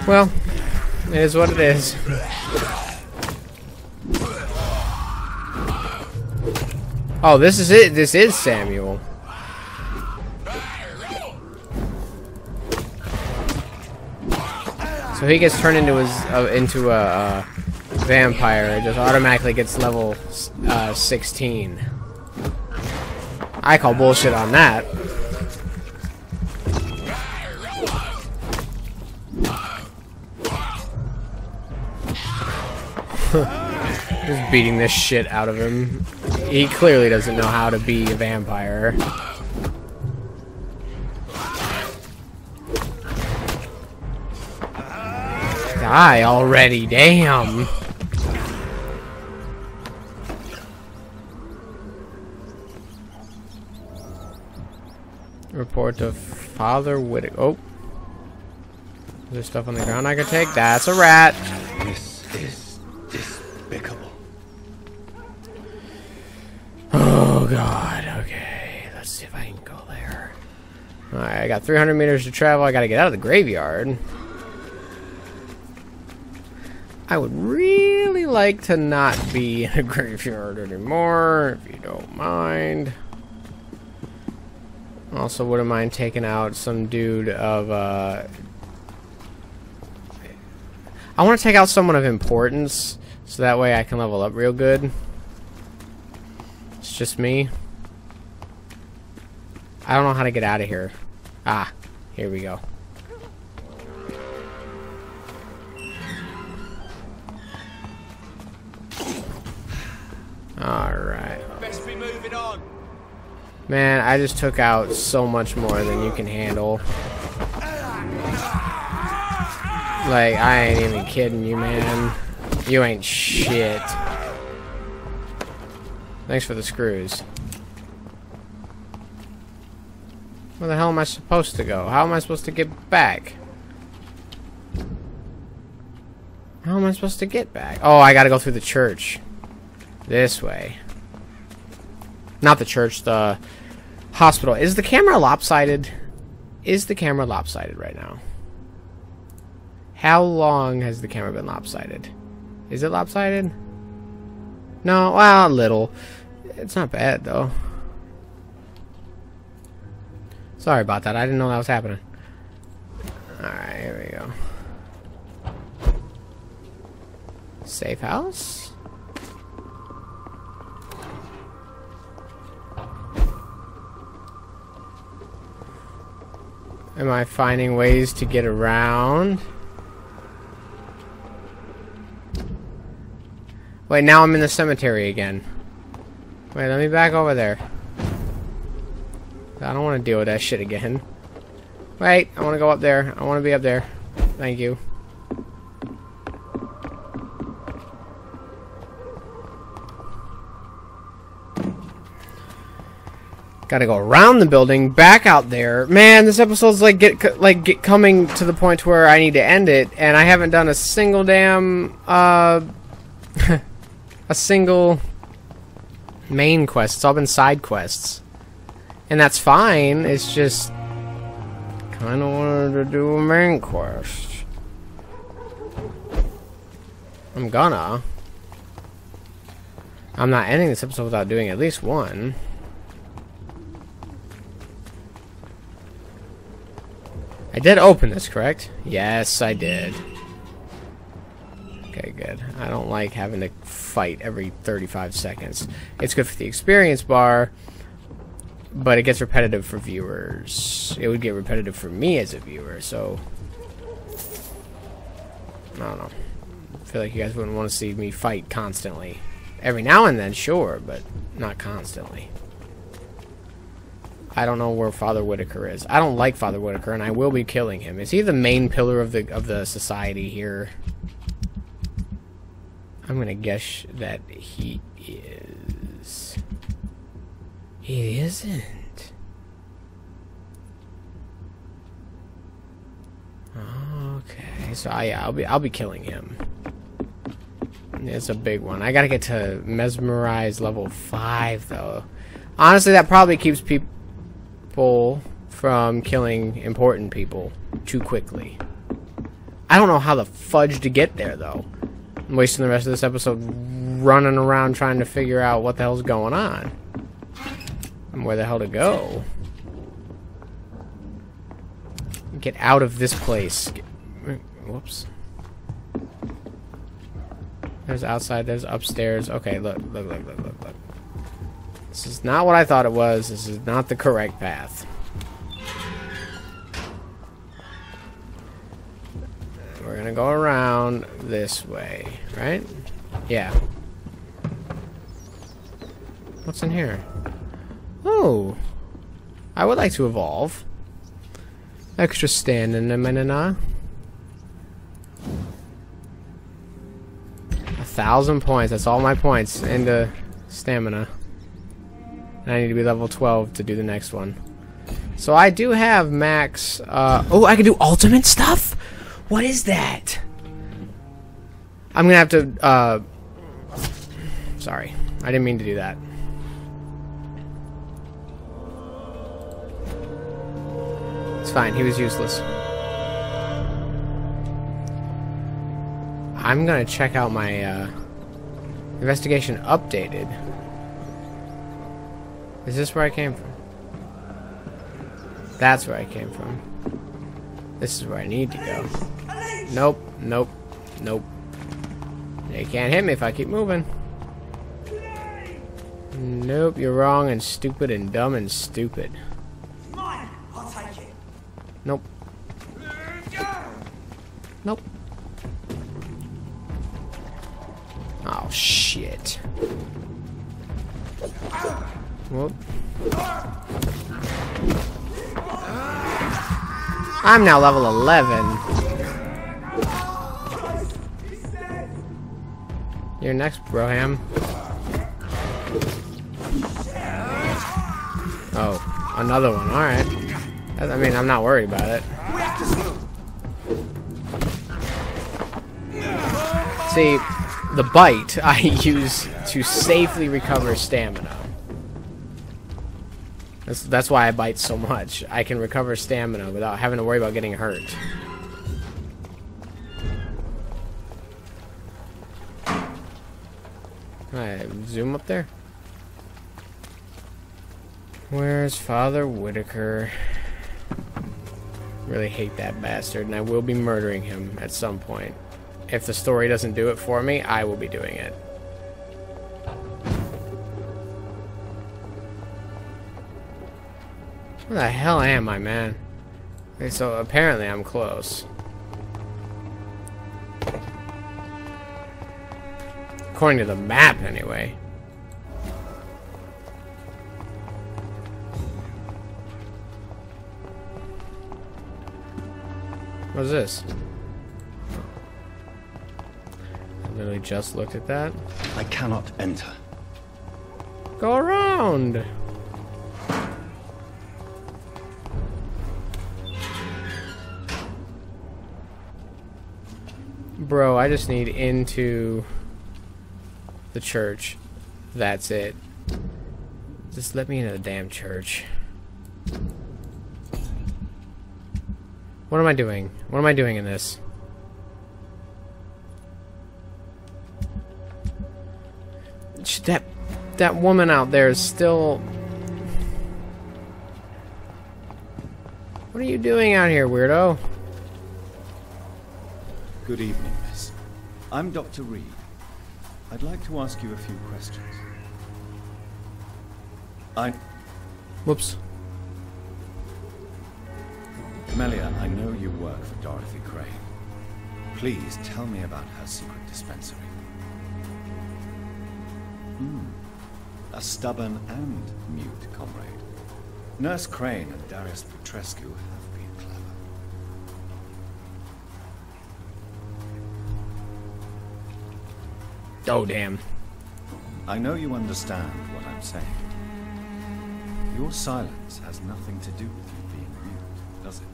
Well, it is what it is. Oh, this is it. This is Samuel. So he gets turned into his uh, into a uh, vampire. It just automatically gets level uh, 16. I call bullshit on that. Just beating this shit out of him. He clearly doesn't know how to be a vampire. Die already, damn. Report to Father Whitaker. Oh. Is there stuff on the ground I can take? That's a rat. Oh god, okay. Let's see if I can go there. Alright, I got 300 meters to travel. I gotta get out of the graveyard. I would really like to not be in a graveyard anymore, if you don't mind. Also, wouldn't mind taking out some dude of, uh... I want to take out someone of importance, so that way I can level up real good it's just me. I don't know how to get out of here. Ah, here we go. Alright. Man, I just took out so much more than you can handle. Like, I ain't even kidding you, man. You ain't shit. Thanks for the screws. Where the hell am I supposed to go? How am I supposed to get back? How am I supposed to get back? Oh, I gotta go through the church. This way. Not the church, the hospital. Is the camera lopsided? Is the camera lopsided right now? How long has the camera been lopsided? Is it lopsided? No, well, a little. It's not bad, though. Sorry about that. I didn't know that was happening. Alright, here we go. Safe house? Am I finding ways to get around? Wait, now I'm in the cemetery again. Wait, let me back over there. I don't want to deal with that shit again. Wait, I want to go up there. I want to be up there. Thank you. Got to go around the building, back out there. Man, this episode's like get like get coming to the point where I need to end it, and I haven't done a single damn uh a single main quest. It's all been side quests, and that's fine. It's just kind of wanted to do a main quest. I'm gonna. I'm not ending this episode without doing at least one. I did open this, correct? Yes, I did. Okay, good. I don't like having to fight every 35 seconds. It's good for the experience bar, but it gets repetitive for viewers. It would get repetitive for me as a viewer, so... I don't know. I feel like you guys wouldn't want to see me fight constantly. Every now and then, sure, but not constantly. I don't know where Father Whitaker is. I don't like Father Whitaker, and I will be killing him. Is he the main pillar of the of the society here? I'm gonna guess that he is. He isn't. Okay, so I, I'll be I'll be killing him. It's a big one. I gotta get to mesmerize level five though. Honestly, that probably keeps people from killing important people too quickly. I don't know how the fudge to get there, though. I'm wasting the rest of this episode running around trying to figure out what the hell's going on. And where the hell to go. Get out of this place. Get, whoops. There's outside, there's upstairs. Okay, look, look, look, look, look, look. This is not what I thought it was. This is not the correct path. We're gonna go around this way, right? Yeah. What's in here? Oh. I would like to evolve. Extra stamina. A thousand points. That's all my points into stamina. And I need to be level 12 to do the next one. So I do have max... Uh, oh, I can do ultimate stuff? What is that? I'm gonna have to... Uh, sorry. I didn't mean to do that. It's fine. He was useless. I'm gonna check out my uh, investigation updated. Is this where I came from? That's where I came from. This is where I need to go. Nope, nope, nope. They can't hit me if I keep moving. Nope, you're wrong and stupid and dumb and stupid. Nope. Nope. Oh, shit. Whoop. I'm now level 11. You're next, Broham. Oh, another one. Alright. I mean, I'm not worried about it. See, the bite I use to safely recover stamina. That's, that's why I bite so much. I can recover stamina without having to worry about getting hurt. Alright, zoom up there. Where's Father Whitaker? Really hate that bastard, and I will be murdering him at some point. If the story doesn't do it for me, I will be doing it. Where the hell am I, man? Okay, so apparently I'm close. According to the map, anyway. What's this? I literally just looked at that. I cannot enter. Go around! Bro, I just need into the church. That's it. Just let me into the damn church. What am I doing? What am I doing in this? That that woman out there is still What are you doing out here, weirdo? Good evening, miss. I'm Dr. Reed. I'd like to ask you a few questions. I... Whoops. Melia, I know you work for Dorothy Crane. Please tell me about her secret dispensary. Hmm. A stubborn and mute comrade. Nurse Crane and Darius Petrescu Oh, damn. I know you understand what I'm saying. Your silence has nothing to do with you being mute, does it?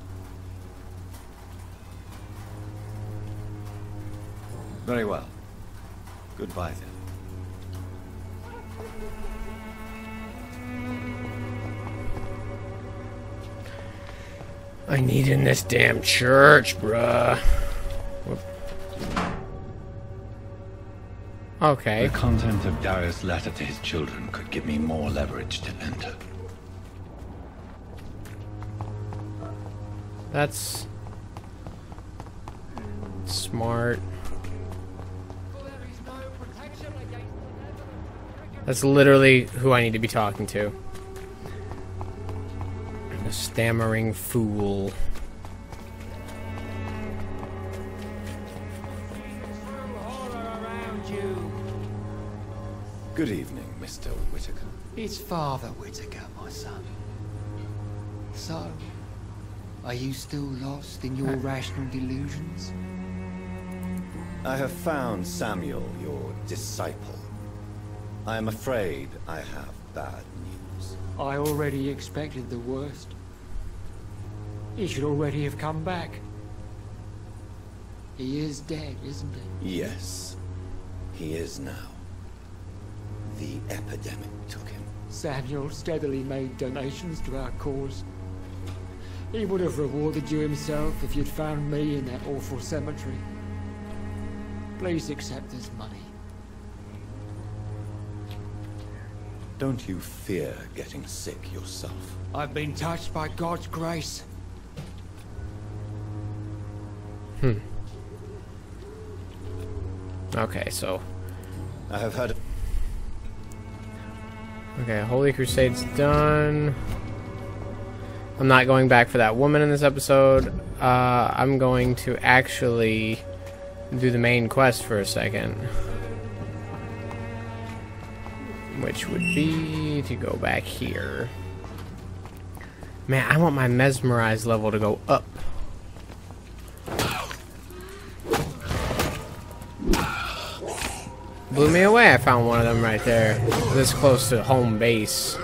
Very well. Goodbye then. I need in this damn church, bruh. Okay. The content of Darius' letter to his children could give me more leverage to enter. That's smart. That's literally who I need to be talking to. The stammering fool. Good evening, Mr. Whitaker. It's Father Whitaker, my son. So, are you still lost in your uh, rational delusions? I have found Samuel, your disciple. I am afraid I have bad news. I already expected the worst. He should already have come back. He is dead, isn't he? Yes, he is now. The epidemic took him. Samuel steadily made donations to our cause. He would have rewarded you himself if you'd found me in that awful cemetery. Please accept this money. Don't you fear getting sick yourself? I've been touched by God's grace. Hmm. Okay, so. I have heard. Okay, Holy Crusade's done. I'm not going back for that woman in this episode. Uh, I'm going to actually do the main quest for a second. which would be to go back here. Man, I want my mesmerize level to go up. Blew me away. I found one of them right there. This close to home base.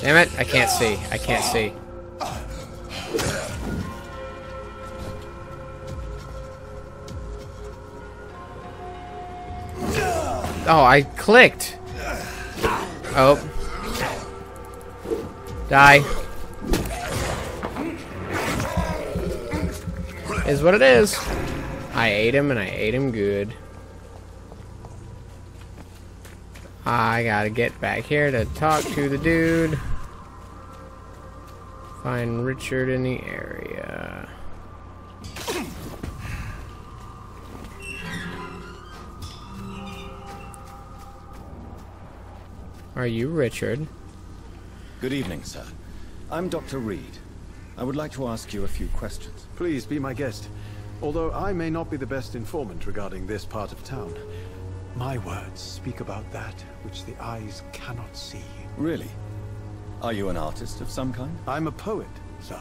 Damn it, I can't see. I can't see. Oh, I clicked. Oh. Die. Is what it is. I ate him and I ate him good. I gotta get back here to talk to the dude. Find Richard in the area. Are you Richard? Good evening, sir. I'm Dr. Reed. I would like to ask you a few questions. Please be my guest. Although I may not be the best informant regarding this part of town, my words speak about that which the eyes cannot see. Really? Are you an artist of some kind? I'm a poet, sir.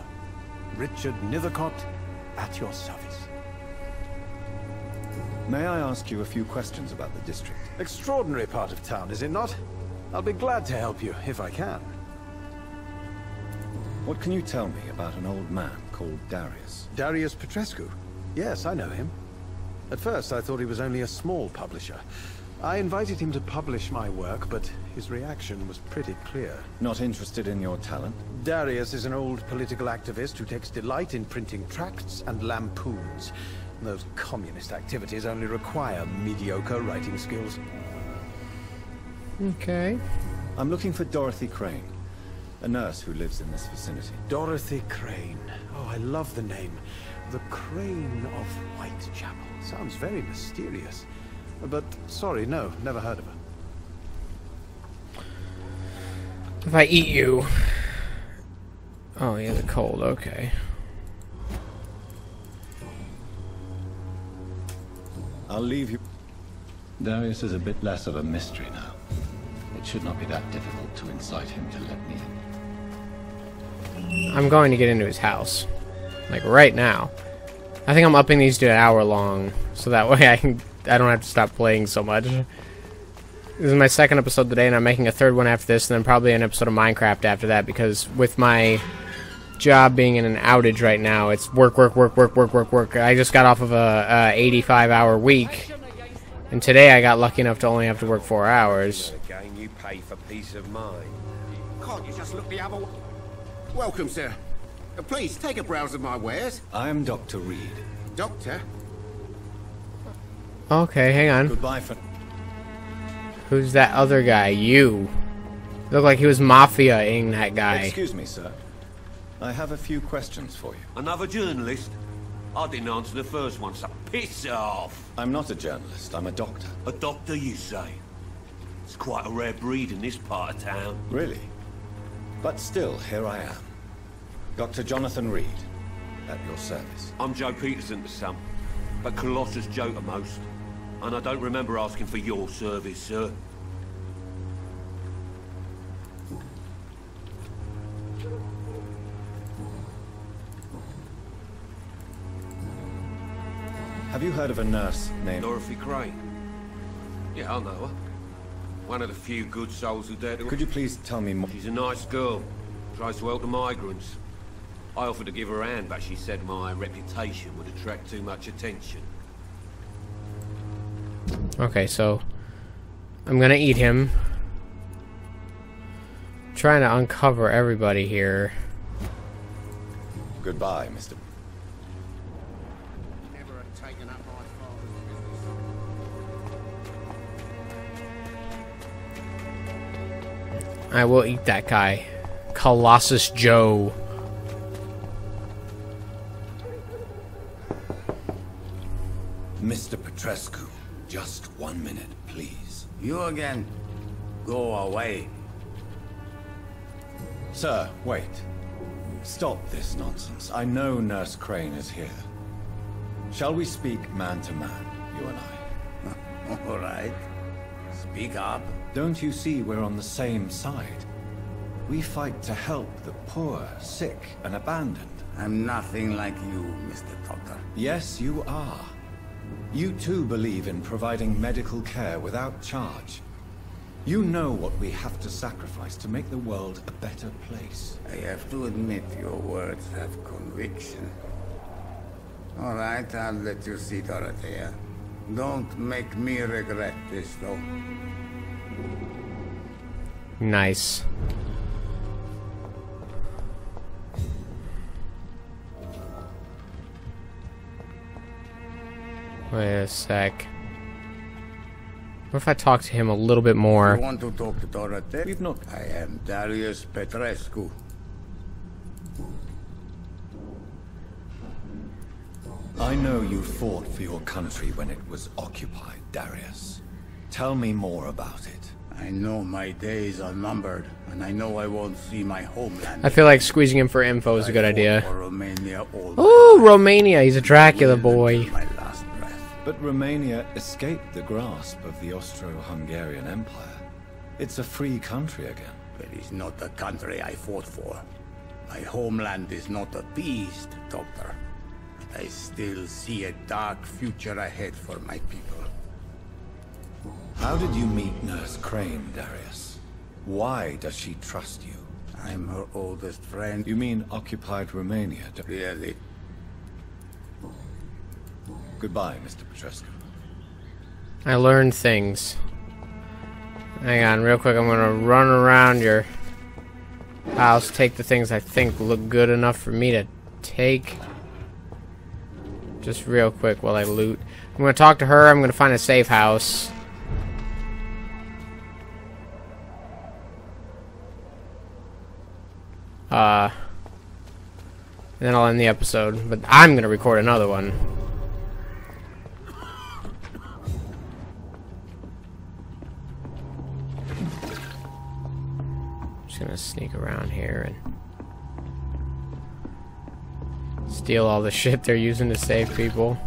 Richard Nithercott, at your service. May I ask you a few questions about the district? Extraordinary part of town, is it not? I'll be glad to help you, if I can. What can you tell me about an old man called Darius? Darius Petrescu? Yes, I know him. At first, I thought he was only a small publisher. I invited him to publish my work, but his reaction was pretty clear. Not interested in your talent? Darius is an old political activist who takes delight in printing tracts and lampoons. Those communist activities only require mediocre writing skills. Okay. I'm looking for Dorothy Crane, a nurse who lives in this vicinity. Dorothy Crane. Oh, I love the name. The Crane of Whitechapel. Sounds very mysterious. But, sorry, no, never heard of her. If I eat you... Oh, yeah, the cold, okay. I'll leave you. Darius is a bit less of a mystery now. Should not be that difficult to incite him to let me in. I'm going to get into his house. Like, right now. I think I'm upping these to an hour long, so that way I can I don't have to stop playing so much. This is my second episode today, and I'm making a third one after this, and then probably an episode of Minecraft after that, because with my job being in an outage right now, it's work, work, work, work, work, work, work. I just got off of a, a 85-hour week, and today I got lucky enough to only have to work four hours. Again, you pay for peace of mind. Can't you just look the other way? Welcome, sir. Uh, please, take a browse of my wares. I'm Dr. Reed. Doctor? Okay, hang on. Goodbye for... Who's that other guy? You. Look like he was mafia-ing that guy. Excuse me, sir. I have a few questions for you. Another journalist? I didn't answer the first one, so piss off. I'm not a journalist, I'm a doctor. A doctor, you say? It's quite a rare breed in this part of town. Really? But still, here I am. Dr. Jonathan Reed, at your service. I'm Joe Peterson to some, but Colossus Joe to most. And I don't remember asking for your service, sir. Have you heard of a nurse named... Dorothy Crane? Yeah, I know her. One of the few good souls who dare to... Could you please tell me more? She's a nice girl. Tries to help the migrants. I offered to give her a hand, but she said my reputation would attract too much attention. Okay, so I'm gonna eat him. trying to uncover everybody here. Goodbye, Mr. I will eat that guy. Colossus Joe. Mr. Petrescu. Just one minute, please. You again. Go away. Sir, wait. Stop this nonsense. I know Nurse Crane is here. Shall we speak man to man, you and I? All right. Speak up. Don't you see we're on the same side? We fight to help the poor, sick, and abandoned. I'm nothing like you, Mr. Doctor. Yes, you are. You too believe in providing medical care without charge. You know what we have to sacrifice to make the world a better place. I have to admit your words have conviction. All right, I'll let you see Dorothea. Don't make me regret this, though. Nice. Wait a sec. What if I talk to him a little bit more? You want to talk to Dorothea? We've not. I am Darius Petrescu. I know you fought for your country when it was occupied, Darius. Tell me more about it. I know my days are numbered, and I know I won't see my homeland. I feel like squeezing him for info is a good idea. Romania all Oh, Romania! He's a Dracula boy. But Romania escaped the grasp of the Austro-Hungarian Empire. It's a free country again. But It is not the country I fought for. My homeland is not appeased, Doctor. But I still see a dark future ahead for my people. How did you meet Nurse Crane, Darius? Why does she trust you? I'm her oldest friend. You mean occupied Romania? Really? Goodbye, Mr. Petrescu. I learned things. Hang on, real quick. I'm gonna run around your house, take the things I think look good enough for me to take. Just real quick while I loot. I'm gonna talk to her. I'm gonna find a safe house. Uh, then I'll end the episode. But I'm gonna record another one. Just gonna sneak around here and steal all the shit they're using to save people.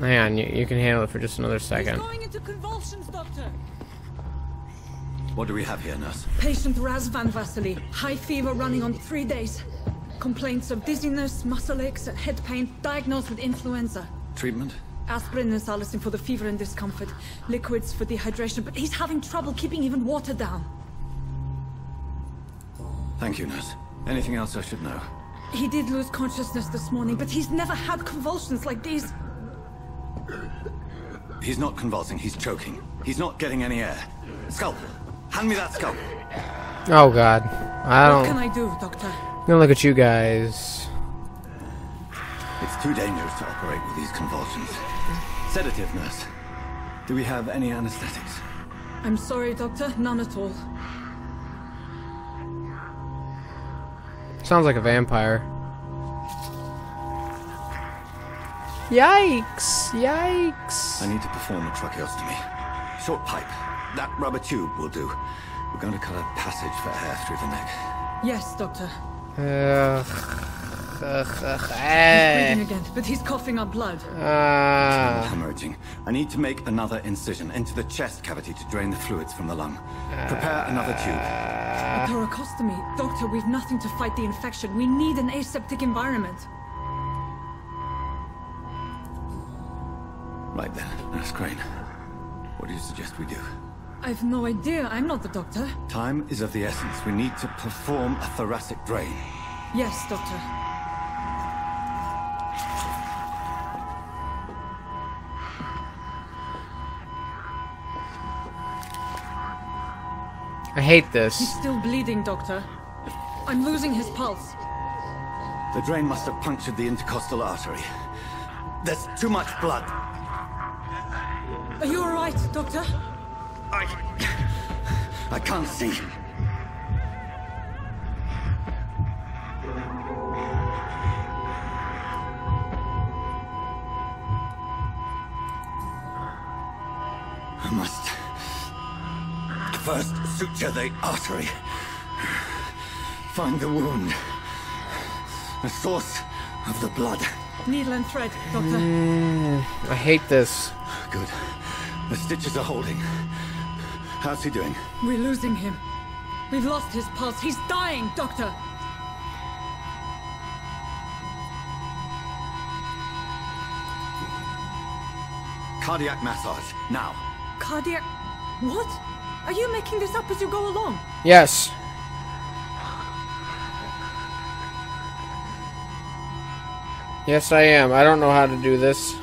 Hang on, you, you can handle it for just another He's second. going into convulsions, Doctor. What do we have here, nurse? Patient Razvan Vasily. High fever running on three days. Complaints of dizziness, muscle aches, head pain. Diagnosed with influenza. Treatment? Aspirin and salicin for the fever and discomfort. Liquids for dehydration, but he's having trouble keeping even water down. Thank you, nurse. Anything else I should know? He did lose consciousness this morning, but he's never had convulsions like these. He's not convulsing, he's choking. He's not getting any air. Scalp! Hand me that scalp! Oh god. I What can don't. I do, Doctor? I'm gonna look at you guys. It's too dangerous to operate with these convulsions. Sedative, nurse. Do we have any anesthetics? I'm sorry, Doctor. None at all. Sounds like a vampire. Yikes! Yikes! I need to perform a tracheostomy. Short pipe. That rubber tube will do. We're going to cut a passage for air through the neck. Yes, Doctor. Ugh. Ugh, ugh, He's eh. breathing again, but he's coughing up blood. Ah. Hemorrhaging. I need to make another incision into the chest cavity to drain the fluids from the lung. Prepare another tube. A thoracostomy. Doctor, we've nothing to fight the infection. We need an aseptic environment. Right then, Nurse Crane. What do you suggest we do? I've no idea. I'm not the doctor. Time is of the essence. We need to perform a thoracic drain. Yes, Doctor. I hate this. He's still bleeding, Doctor. I'm losing his pulse. The drain must have punctured the intercostal artery. There's too much blood. Are you alright, Doctor? I... I can't see. I must... First suture the artery. Find the wound. The source of the blood. Needle and thread, Doctor. Mm, I hate this. Good. The stitches are holding. How's he doing? We're losing him. We've lost his pulse. He's dying, Doctor. Cardiac massage, now. Cardiac... What? Are you making this up as you go along? Yes. Yes, I am. I don't know how to do this.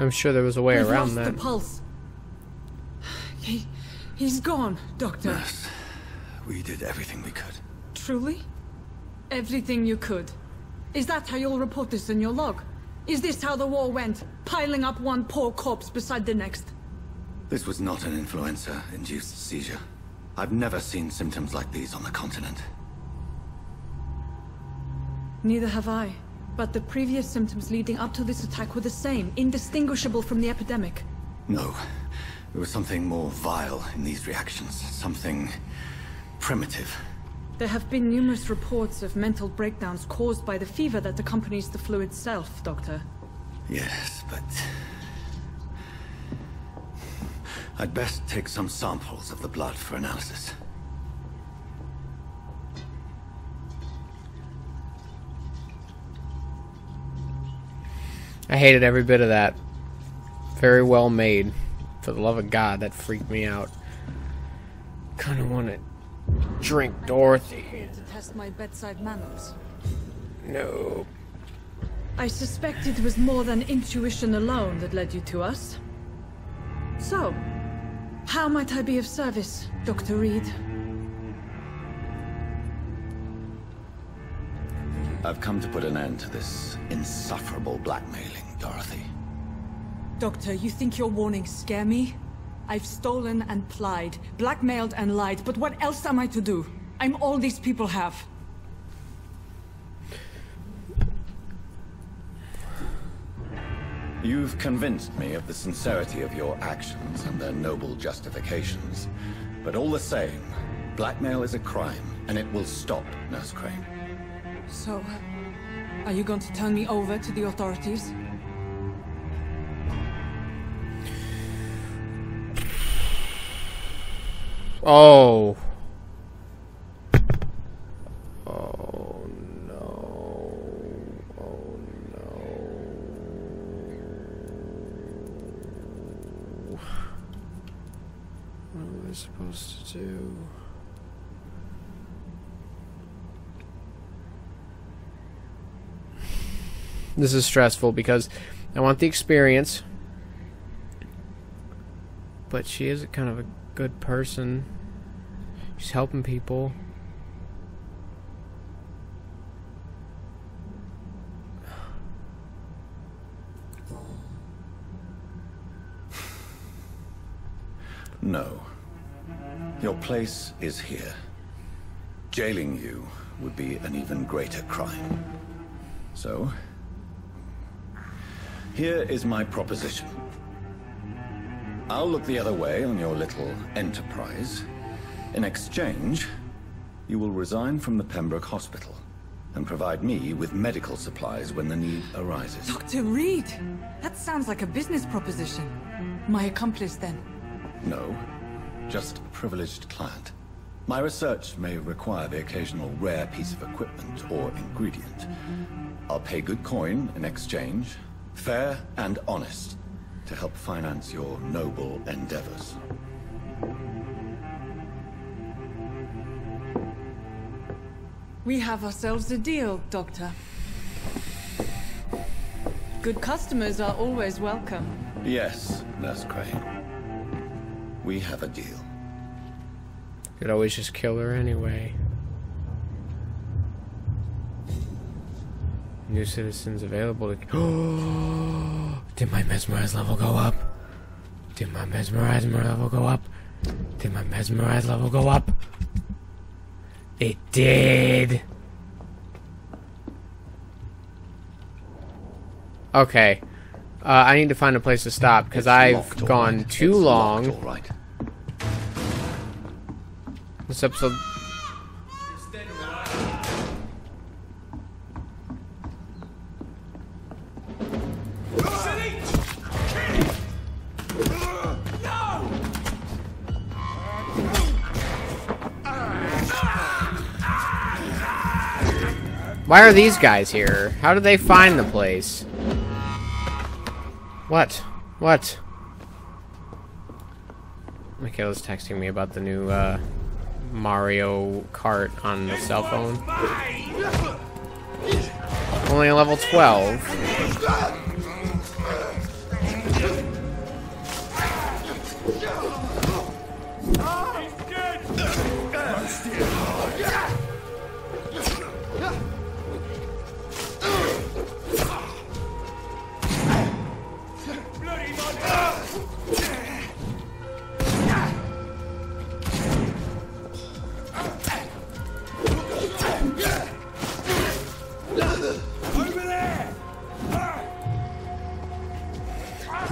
I'm sure there was a way We've around lost that. the pulse. He... He's gone, Doctor. Yes. We did everything we could. Truly? Everything you could. Is that how you'll report this in your log? Is this how the war went? Piling up one poor corpse beside the next? This was not an influenza-induced seizure. I've never seen symptoms like these on the continent. Neither have I. But the previous symptoms leading up to this attack were the same, indistinguishable from the epidemic. No. There was something more vile in these reactions. Something... primitive. There have been numerous reports of mental breakdowns caused by the fever that accompanies the flu itself, Doctor. Yes, but... I'd best take some samples of the blood for analysis. I hated every bit of that. Very well made. For the love of God, that freaked me out. Kinda wanna drink Dorothy. To test my bedside manners. No. I suspect it was more than intuition alone that led you to us. So, how might I be of service, Dr. Reed? I've come to put an end to this insufferable blackmailing, Dorothy. Doctor, you think your warnings scare me? I've stolen and plied, blackmailed and lied, but what else am I to do? I'm all these people have. You've convinced me of the sincerity of your actions and their noble justifications. But all the same, blackmail is a crime, and it will stop, Nurse Crane. So, are you going to turn me over to the authorities? Oh. Oh no. Oh no. What am I supposed to do? This is stressful because I want the experience. But she is kind of a good person. She's helping people. No. Your place is here. Jailing you would be an even greater crime. So, here is my proposition. I'll look the other way on your little enterprise. In exchange, you will resign from the Pembroke Hospital and provide me with medical supplies when the need arises. Dr. Reed! That sounds like a business proposition. My accomplice, then. No, just a privileged client. My research may require the occasional rare piece of equipment or ingredient. I'll pay good coin in exchange, fair and honest, to help finance your noble endeavors. We have ourselves a deal, Doctor. Good customers are always welcome. Yes, Nurse Crane. We have a deal. You could always just kill her anyway. New citizens available to. Did my mesmerize level go up? Did my mesmerize level go up? Did my mesmerize level go up? It did. Okay. Uh, I need to find a place to stop because I've gone right. too It's long. locked, right. This episode. Why are these guys here? How did they find the place? What? What? Mickaela's texting me about the new uh, Mario Kart on the cell phone. Only level 12.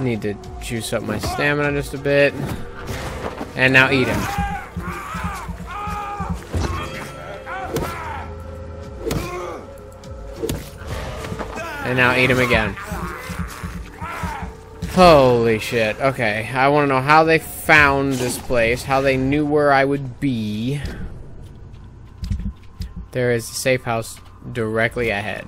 Need to juice up my stamina just a bit. And now eat him. And now eat him again. Holy shit. Okay, I want to know how they found this place, how they knew where I would be. There is a safe house directly ahead.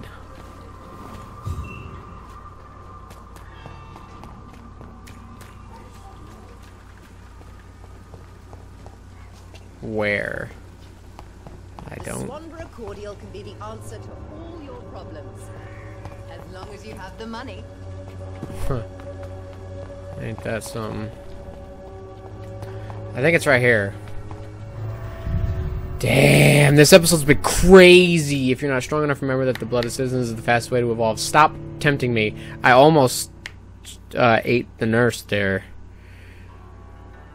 Where? I don't. Swanborough Cordial can be the answer to all your problems. As long as you have the money. Huh. Ain't that something? I think it's right here. Damn, this episode's been crazy. If you're not strong enough, remember that the blood of citizens is the fastest way to evolve. Stop tempting me. I almost uh, ate the nurse there.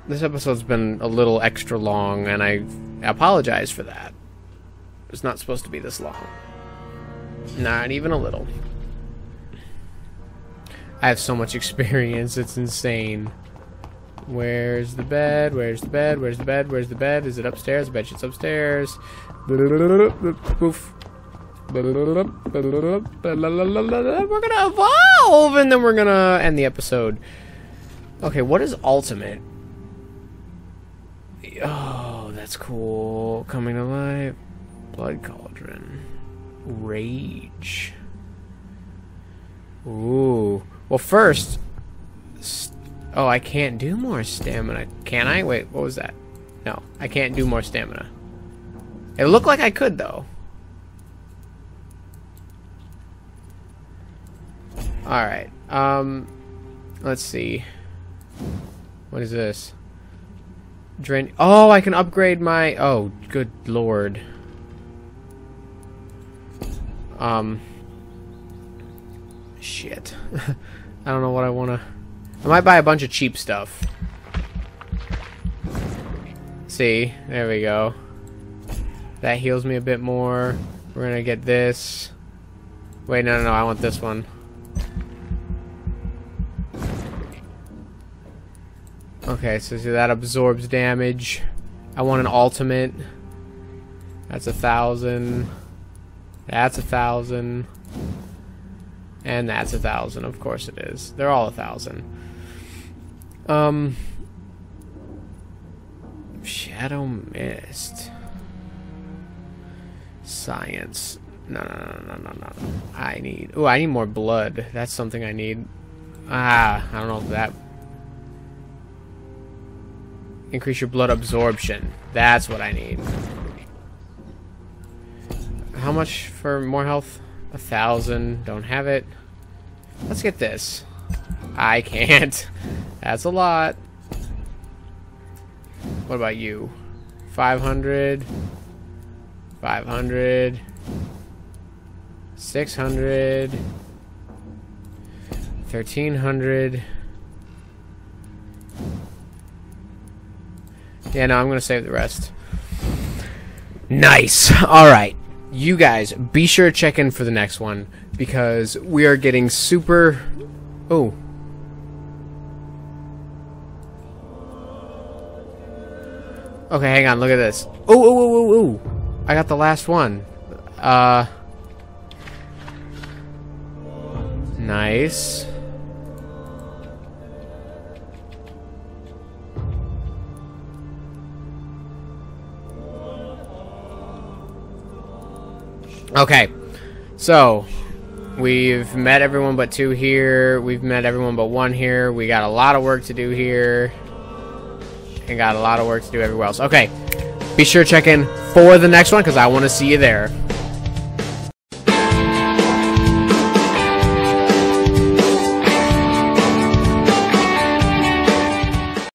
This episode's been a little extra long, and I apologize for that. It's not supposed to be this long. Not even a little. I have so much experience, it's insane. Where's the bed? Where's the bed? Where's the bed? Where's the bed? Is it upstairs? I bet it's upstairs. Poof. We're gonna evolve and then we're gonna end the episode. Okay, what is ultimate? Oh, that's cool. Coming to life. Blood Cauldron. Rage. Ooh. Well, first. Oh, I can't do more stamina. Can I? Wait, what was that? No, I can't do more stamina. It looked like I could, though. Alright. Um. Let's see. What is this? Drain. Oh, I can upgrade my. Oh, good lord. Um. Shit. I don't know what I want to. I might buy a bunch of cheap stuff. See, there we go. That heals me a bit more. We're gonna get this. Wait, no, no, no, I want this one. Okay, so see, that absorbs damage. I want an ultimate. That's a thousand. That's a thousand. And that's a thousand, of course it is. They're all a thousand. Um Shadow Mist. Science. No no no no no no. I need oh I need more blood. That's something I need. Ah, I don't know if that increase your blood absorption. That's what I need. How much for more health? A thousand. Don't have it. Let's get this. I can't. That's a lot. What about you? 500. 500. 600. 1300. Yeah, no, I'm going to save the rest. Nice. All right. You guys, be sure to check in for the next one because we are getting super... Oh. Okay, hang on. Look at this. Oh, oh, oh, oh, oh. I got the last one. Uh... Nice. Okay, so we've met everyone but two here. We've met everyone but one here. We got a lot of work to do here. And got a lot of work to do everywhere else. Okay, be sure to check in for the next one because I want to see you there.